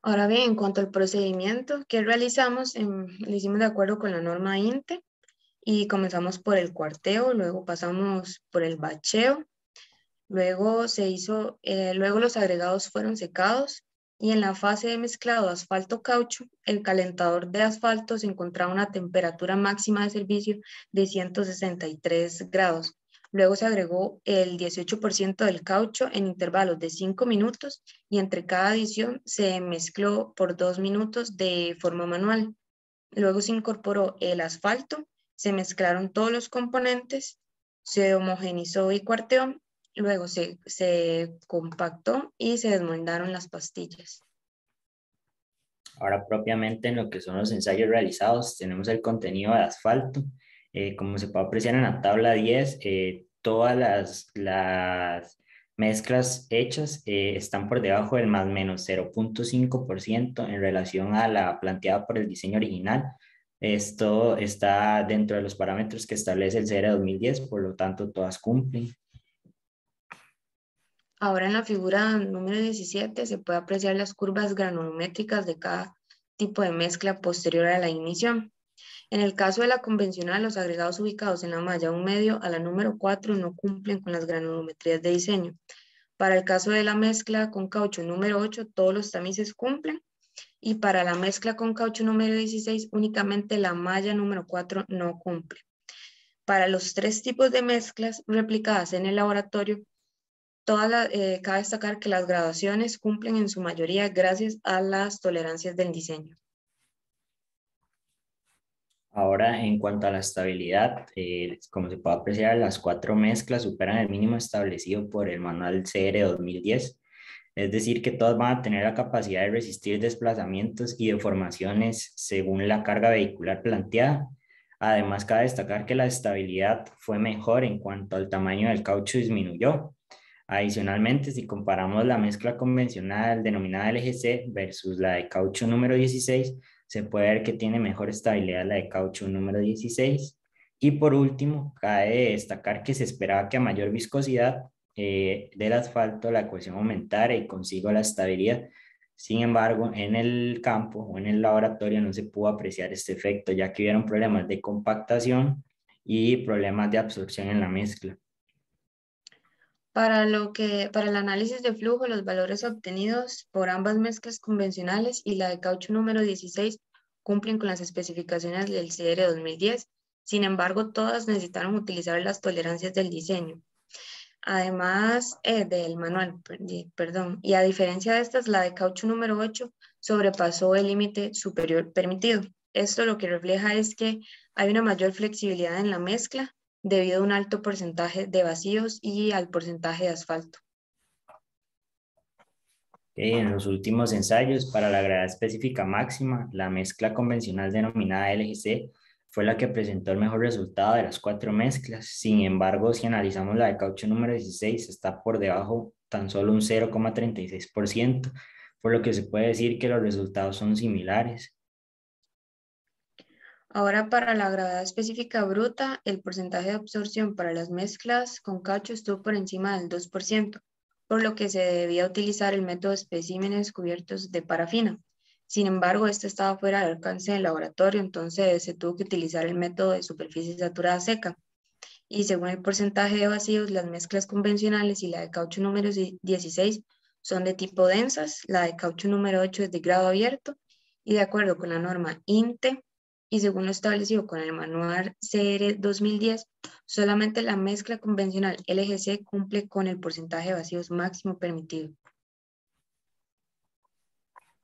Ahora bien, en cuanto al procedimiento que realizamos, lo hicimos de acuerdo con la norma INTE y comenzamos por el cuarteo, luego pasamos por el bacheo, luego se hizo, eh, luego los agregados fueron secados y en la fase de mezclado asfalto-caucho, el calentador de asfalto se encontraba a una temperatura máxima de servicio de 163 grados. Luego se agregó el 18% del caucho en intervalos de 5 minutos y entre cada adición se mezcló por 2 minutos de forma manual. Luego se incorporó el asfalto, se mezclaron todos los componentes, se homogenizó y cuarteó, luego se, se compactó y se desmoldaron las pastillas. Ahora propiamente en lo que son los ensayos realizados tenemos el contenido de asfalto. Eh, como se puede apreciar en la tabla 10, todas las, las mezclas hechas eh, están por debajo del más menos 0.5% en relación a la planteada por el diseño original. Esto está dentro de los parámetros que establece el CR 2010, por lo tanto todas cumplen. Ahora en la figura número 17 se puede apreciar las curvas granulométricas de cada tipo de mezcla posterior a la ignición. En el caso de la convencional, los agregados ubicados en la malla 1 medio a la número 4 no cumplen con las granulometrías de diseño. Para el caso de la mezcla con caucho número 8, todos los tamices cumplen. Y para la mezcla con caucho número 16, únicamente la malla número 4 no cumple. Para los tres tipos de mezclas replicadas en el laboratorio, toda eh, cabe destacar que las graduaciones cumplen en su mayoría gracias a las tolerancias del diseño. Ahora, en cuanto a la estabilidad, eh, como se puede apreciar, las cuatro mezclas superan el mínimo establecido por el manual CR 2010, es decir, que todas van a tener la capacidad de resistir desplazamientos y deformaciones según la carga vehicular planteada. Además, cabe destacar que la estabilidad fue mejor en cuanto al tamaño del caucho disminuyó. Adicionalmente, si comparamos la mezcla convencional denominada LGC versus la de caucho número 16, se puede ver que tiene mejor estabilidad la de caucho número 16. Y por último, cabe destacar que se esperaba que a mayor viscosidad eh, del asfalto la cohesión aumentara y consigo la estabilidad. Sin embargo, en el campo o en el laboratorio no se pudo apreciar este efecto, ya que hubieron problemas de compactación y problemas de absorción en la mezcla. Para, lo que, para el análisis de flujo, los valores obtenidos por ambas mezclas convencionales y la de caucho número 16 cumplen con las especificaciones del CR 2010. Sin embargo, todas necesitaron utilizar las tolerancias del diseño. Además eh, del manual, perdón, y a diferencia de estas, la de caucho número 8 sobrepasó el límite superior permitido. Esto lo que refleja es que hay una mayor flexibilidad en la mezcla debido a un alto porcentaje de vacíos y al porcentaje de asfalto. En los últimos ensayos para la gravedad específica máxima, la mezcla convencional denominada LGC fue la que presentó el mejor resultado de las cuatro mezclas. Sin embargo, si analizamos la de caucho número 16, está por debajo tan solo un 0,36%, por lo que se puede decir que los resultados son similares. Ahora para la gravedad específica bruta, el porcentaje de absorción para las mezclas con cacho estuvo por encima del 2%, por lo que se debía utilizar el método de especímenes cubiertos de parafina. Sin embargo, este estaba fuera del alcance del laboratorio, entonces se tuvo que utilizar el método de superficie saturada seca. Y según el porcentaje de vacíos, las mezclas convencionales y la de caucho número 16 son de tipo densas, la de caucho número 8 es de grado abierto, y de acuerdo con la norma INTE, y según lo establecido con el manual CR 2010, solamente la mezcla convencional LGC cumple con el porcentaje de vacíos máximo permitido.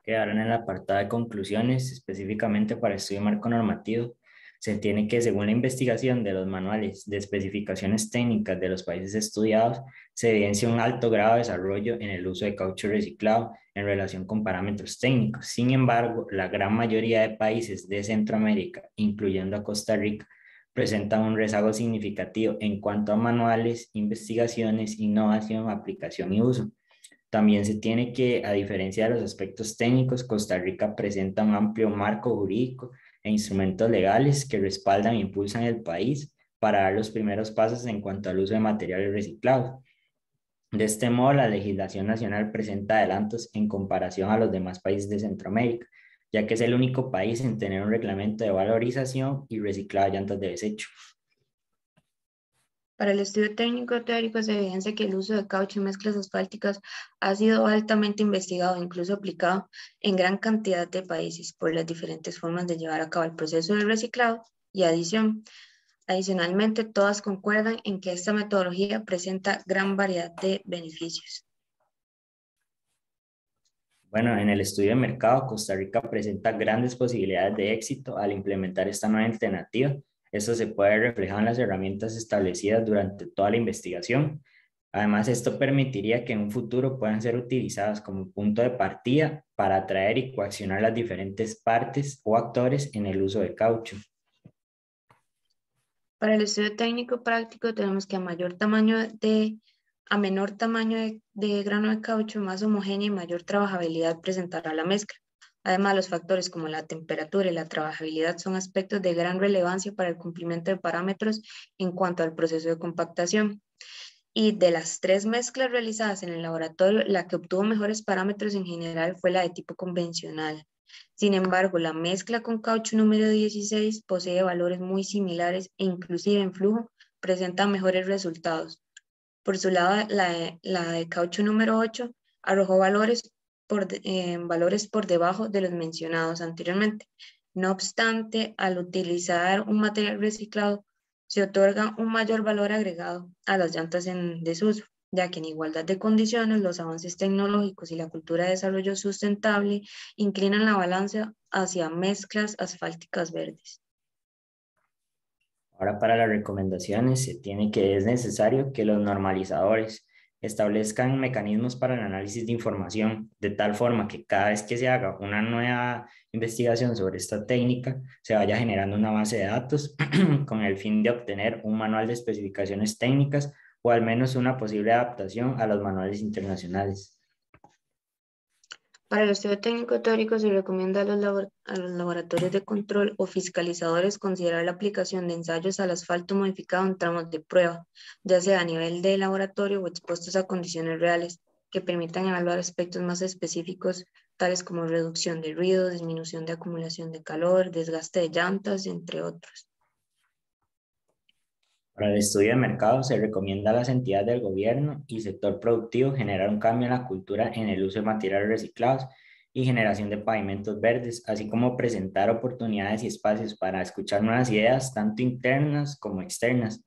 Quedaron en el apartado de conclusiones, específicamente para estudio marco normativo. se tiene que, según la investigación de los manuales de especificaciones técnicas de los países estudiados, se evidencia un alto grado de desarrollo en el uso de caucho reciclado en relación con parámetros técnicos. Sin embargo, la gran mayoría de países de Centroamérica, incluyendo a Costa Rica, presentan un rezago significativo en cuanto a manuales, investigaciones, innovación, aplicación y uso. También se tiene que, a diferencia de los aspectos técnicos, Costa Rica presenta un amplio marco jurídico e instrumentos legales que respaldan e impulsan el país para dar los primeros pasos en cuanto al uso de materiales reciclados. De este modo, la legislación nacional presenta adelantos en comparación a los demás países de Centroamérica, ya que es el único país en tener un reglamento de valorización y reciclado de llantas de desecho. Para el estudio técnico teórico se evidencia que el uso de caucho y mezclas asfálticas ha sido altamente investigado e incluso aplicado en gran cantidad de países por las diferentes formas de llevar a cabo el proceso de reciclado y adición. Adicionalmente, todas concuerdan en que esta metodología presenta gran variedad de beneficios. Bueno, en el estudio de mercado, Costa Rica presenta grandes posibilidades de éxito al implementar esta nueva alternativa. Esto se puede reflejar en las herramientas establecidas durante toda la investigación. Además, esto permitiría que en un futuro puedan ser utilizadas como punto de partida para atraer y coaccionar las diferentes partes o actores en el uso de caucho. Para el estudio técnico práctico tenemos que a mayor tamaño de a menor tamaño de, grano de caucho, más homogénea y mayor trabajabilidad presentará la mezcla. Además, los factores como la temperatura y la trabajabilidad son aspectos de gran relevancia para el cumplimiento de parámetros en cuanto al proceso de compactación. Y de las tres mezclas realizadas en el laboratorio, la que obtuvo mejores parámetros en general fue la de tipo convencional. Sin embargo, la mezcla con caucho número 16 posee valores muy similares e inclusive en flujo presenta mejores resultados. Por su lado, la, de caucho número 8 arrojó valores por, eh, valores por debajo de los mencionados anteriormente. No obstante, al utilizar un material reciclado, se otorga un mayor valor agregado a las llantas en desuso, ya que en igualdad de condiciones los avances tecnológicos y la cultura de desarrollo sustentable inclinan la balanza hacia mezclas asfálticas verdes. Ahora para las recomendaciones se tiene que es necesario que los normalizadores establezcan mecanismos para el análisis de información de tal forma que cada vez que se haga una nueva investigación sobre esta técnica se vaya generando una base de datos con el fin de obtener un manual de especificaciones técnicas o al menos una posible adaptación a los manuales internacionales. Para el estudio técnico teórico se recomienda a los, laboratorios de control o fiscalizadores considerar la aplicación de ensayos al asfalto modificado en tramos de prueba, ya sea a nivel de laboratorio o expuestos a condiciones reales, que permitan evaluar aspectos más específicos, tales como reducción de ruido, disminución de acumulación de calor, desgaste de llantas, entre otros. Para el estudio de mercado se recomienda a las entidades del gobierno y sector productivo generar un cambio en la cultura en el uso de materiales reciclados y generación de pavimentos verdes, así como presentar oportunidades y espacios para escuchar nuevas ideas, tanto internas como externas.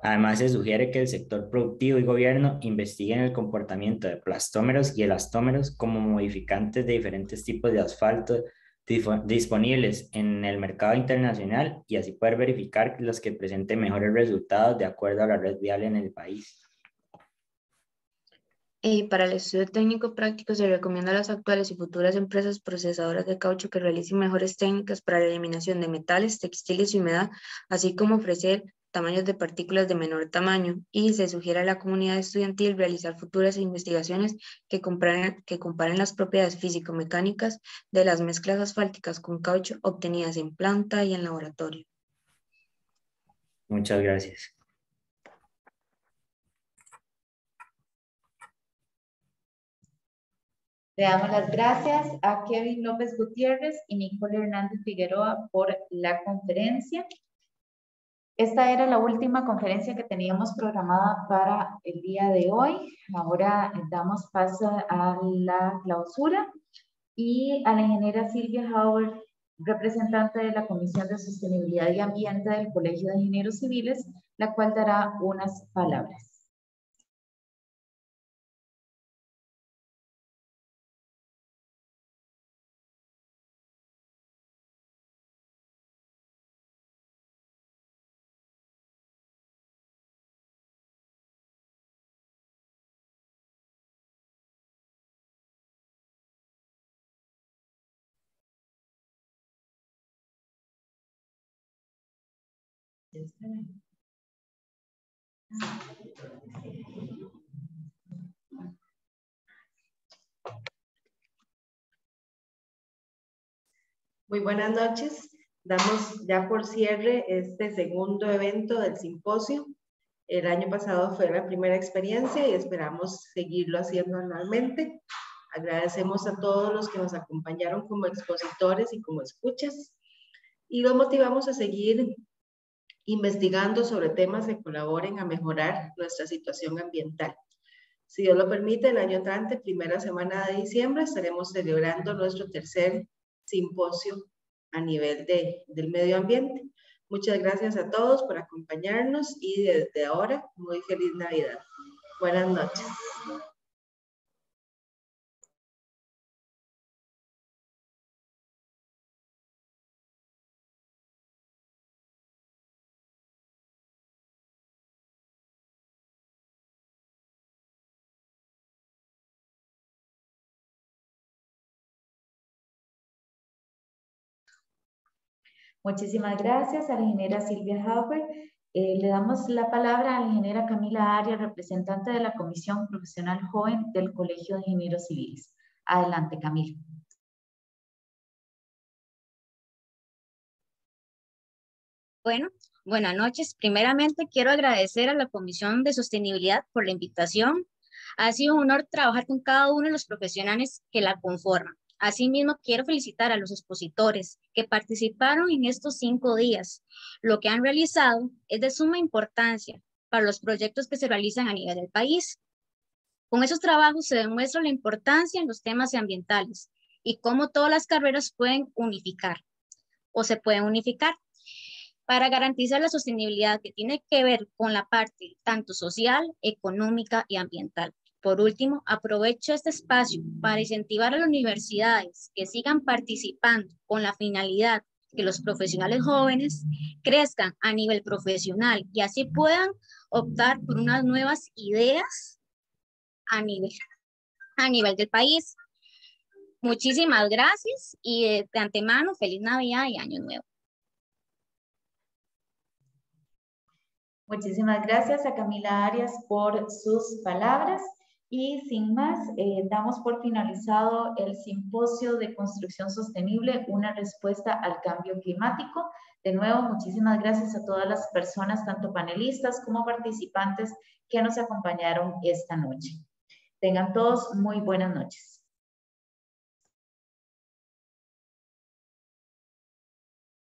Además, se sugiere que el sector productivo y gobierno investiguen el comportamiento de plastómeros y elastómeros como modificantes de diferentes tipos de asfalto, disponibles en el mercado internacional y así poder verificar los que presenten mejores resultados de acuerdo a la red vial en el país. Y para el estudio técnico práctico se recomienda a las actuales y futuras empresas procesadoras de caucho que realicen mejores técnicas para la eliminación de metales, textiles y humedad, así como ofrecer tamaños de partículas de menor tamaño y se sugiere a la comunidad estudiantil realizar futuras investigaciones que comparen, que comparen las propiedades físico-mecánicas de las mezclas asfálticas con caucho obtenidas en planta y en laboratorio. Muchas gracias. Le damos las gracias a Kevin López Gutiérrez y Nicole Hernández Figueroa por la conferencia. Esta era la última conferencia que teníamos programada para el día de hoy. Ahora damos paso a la clausura y a la ingeniera Silvia Howard, representante de la Comisión de Sostenibilidad y Ambiente del Colegio de Ingenieros Civiles, la cual dará unas palabras. Muy buenas noches. Damos ya por cierre este segundo evento del simposio. El año pasado fue la primera experiencia y esperamos seguirlo haciendo anualmente. Agradecemos a todos los que nos acompañaron como expositores y como escuchas y los motivamos a seguir investigando sobre temas que colaboren a mejorar nuestra situación ambiental. Si Dios lo permite, el año entrante, primera semana de diciembre, estaremos celebrando nuestro tercer simposio a nivel de, del medio ambiente. Muchas gracias a todos por acompañarnos y desde ahora, muy feliz Navidad. Buenas noches. Muchísimas gracias a la ingeniera Silvia Hauber. Eh, le damos la palabra a la ingeniera Camila Arias, representante de la Comisión Profesional Joven del Colegio de Ingenieros Civiles. Adelante, Camila. Bueno, buenas noches. Primeramente, quiero agradecer a la Comisión de Sostenibilidad por la invitación. Ha sido un honor trabajar con cada uno de los profesionales que la conforman. Asimismo, quiero felicitar a los expositores que participaron en estos cinco días. Lo que han realizado es de suma importancia para los proyectos que se realizan a nivel del país. Con esos trabajos se demuestra la importancia en los temas ambientales y cómo todas las carreras pueden unificar o se pueden unificar para garantizar la sostenibilidad que tiene que ver con la parte tanto social, económica y ambiental. Por último, aprovecho este espacio para incentivar a las universidades que sigan participando con la finalidad que los profesionales jóvenes crezcan a nivel profesional y así puedan optar por unas nuevas ideas a nivel, a nivel del país. Muchísimas gracias y de antemano, feliz Navidad y Año Nuevo. Muchísimas gracias a Camila Arias por sus palabras. Y sin más, eh, damos por finalizado el simposio de construcción sostenible, una respuesta al cambio climático. De nuevo, muchísimas gracias a todas las personas, tanto panelistas como participantes, que nos acompañaron esta noche. Tengan todos muy buenas noches.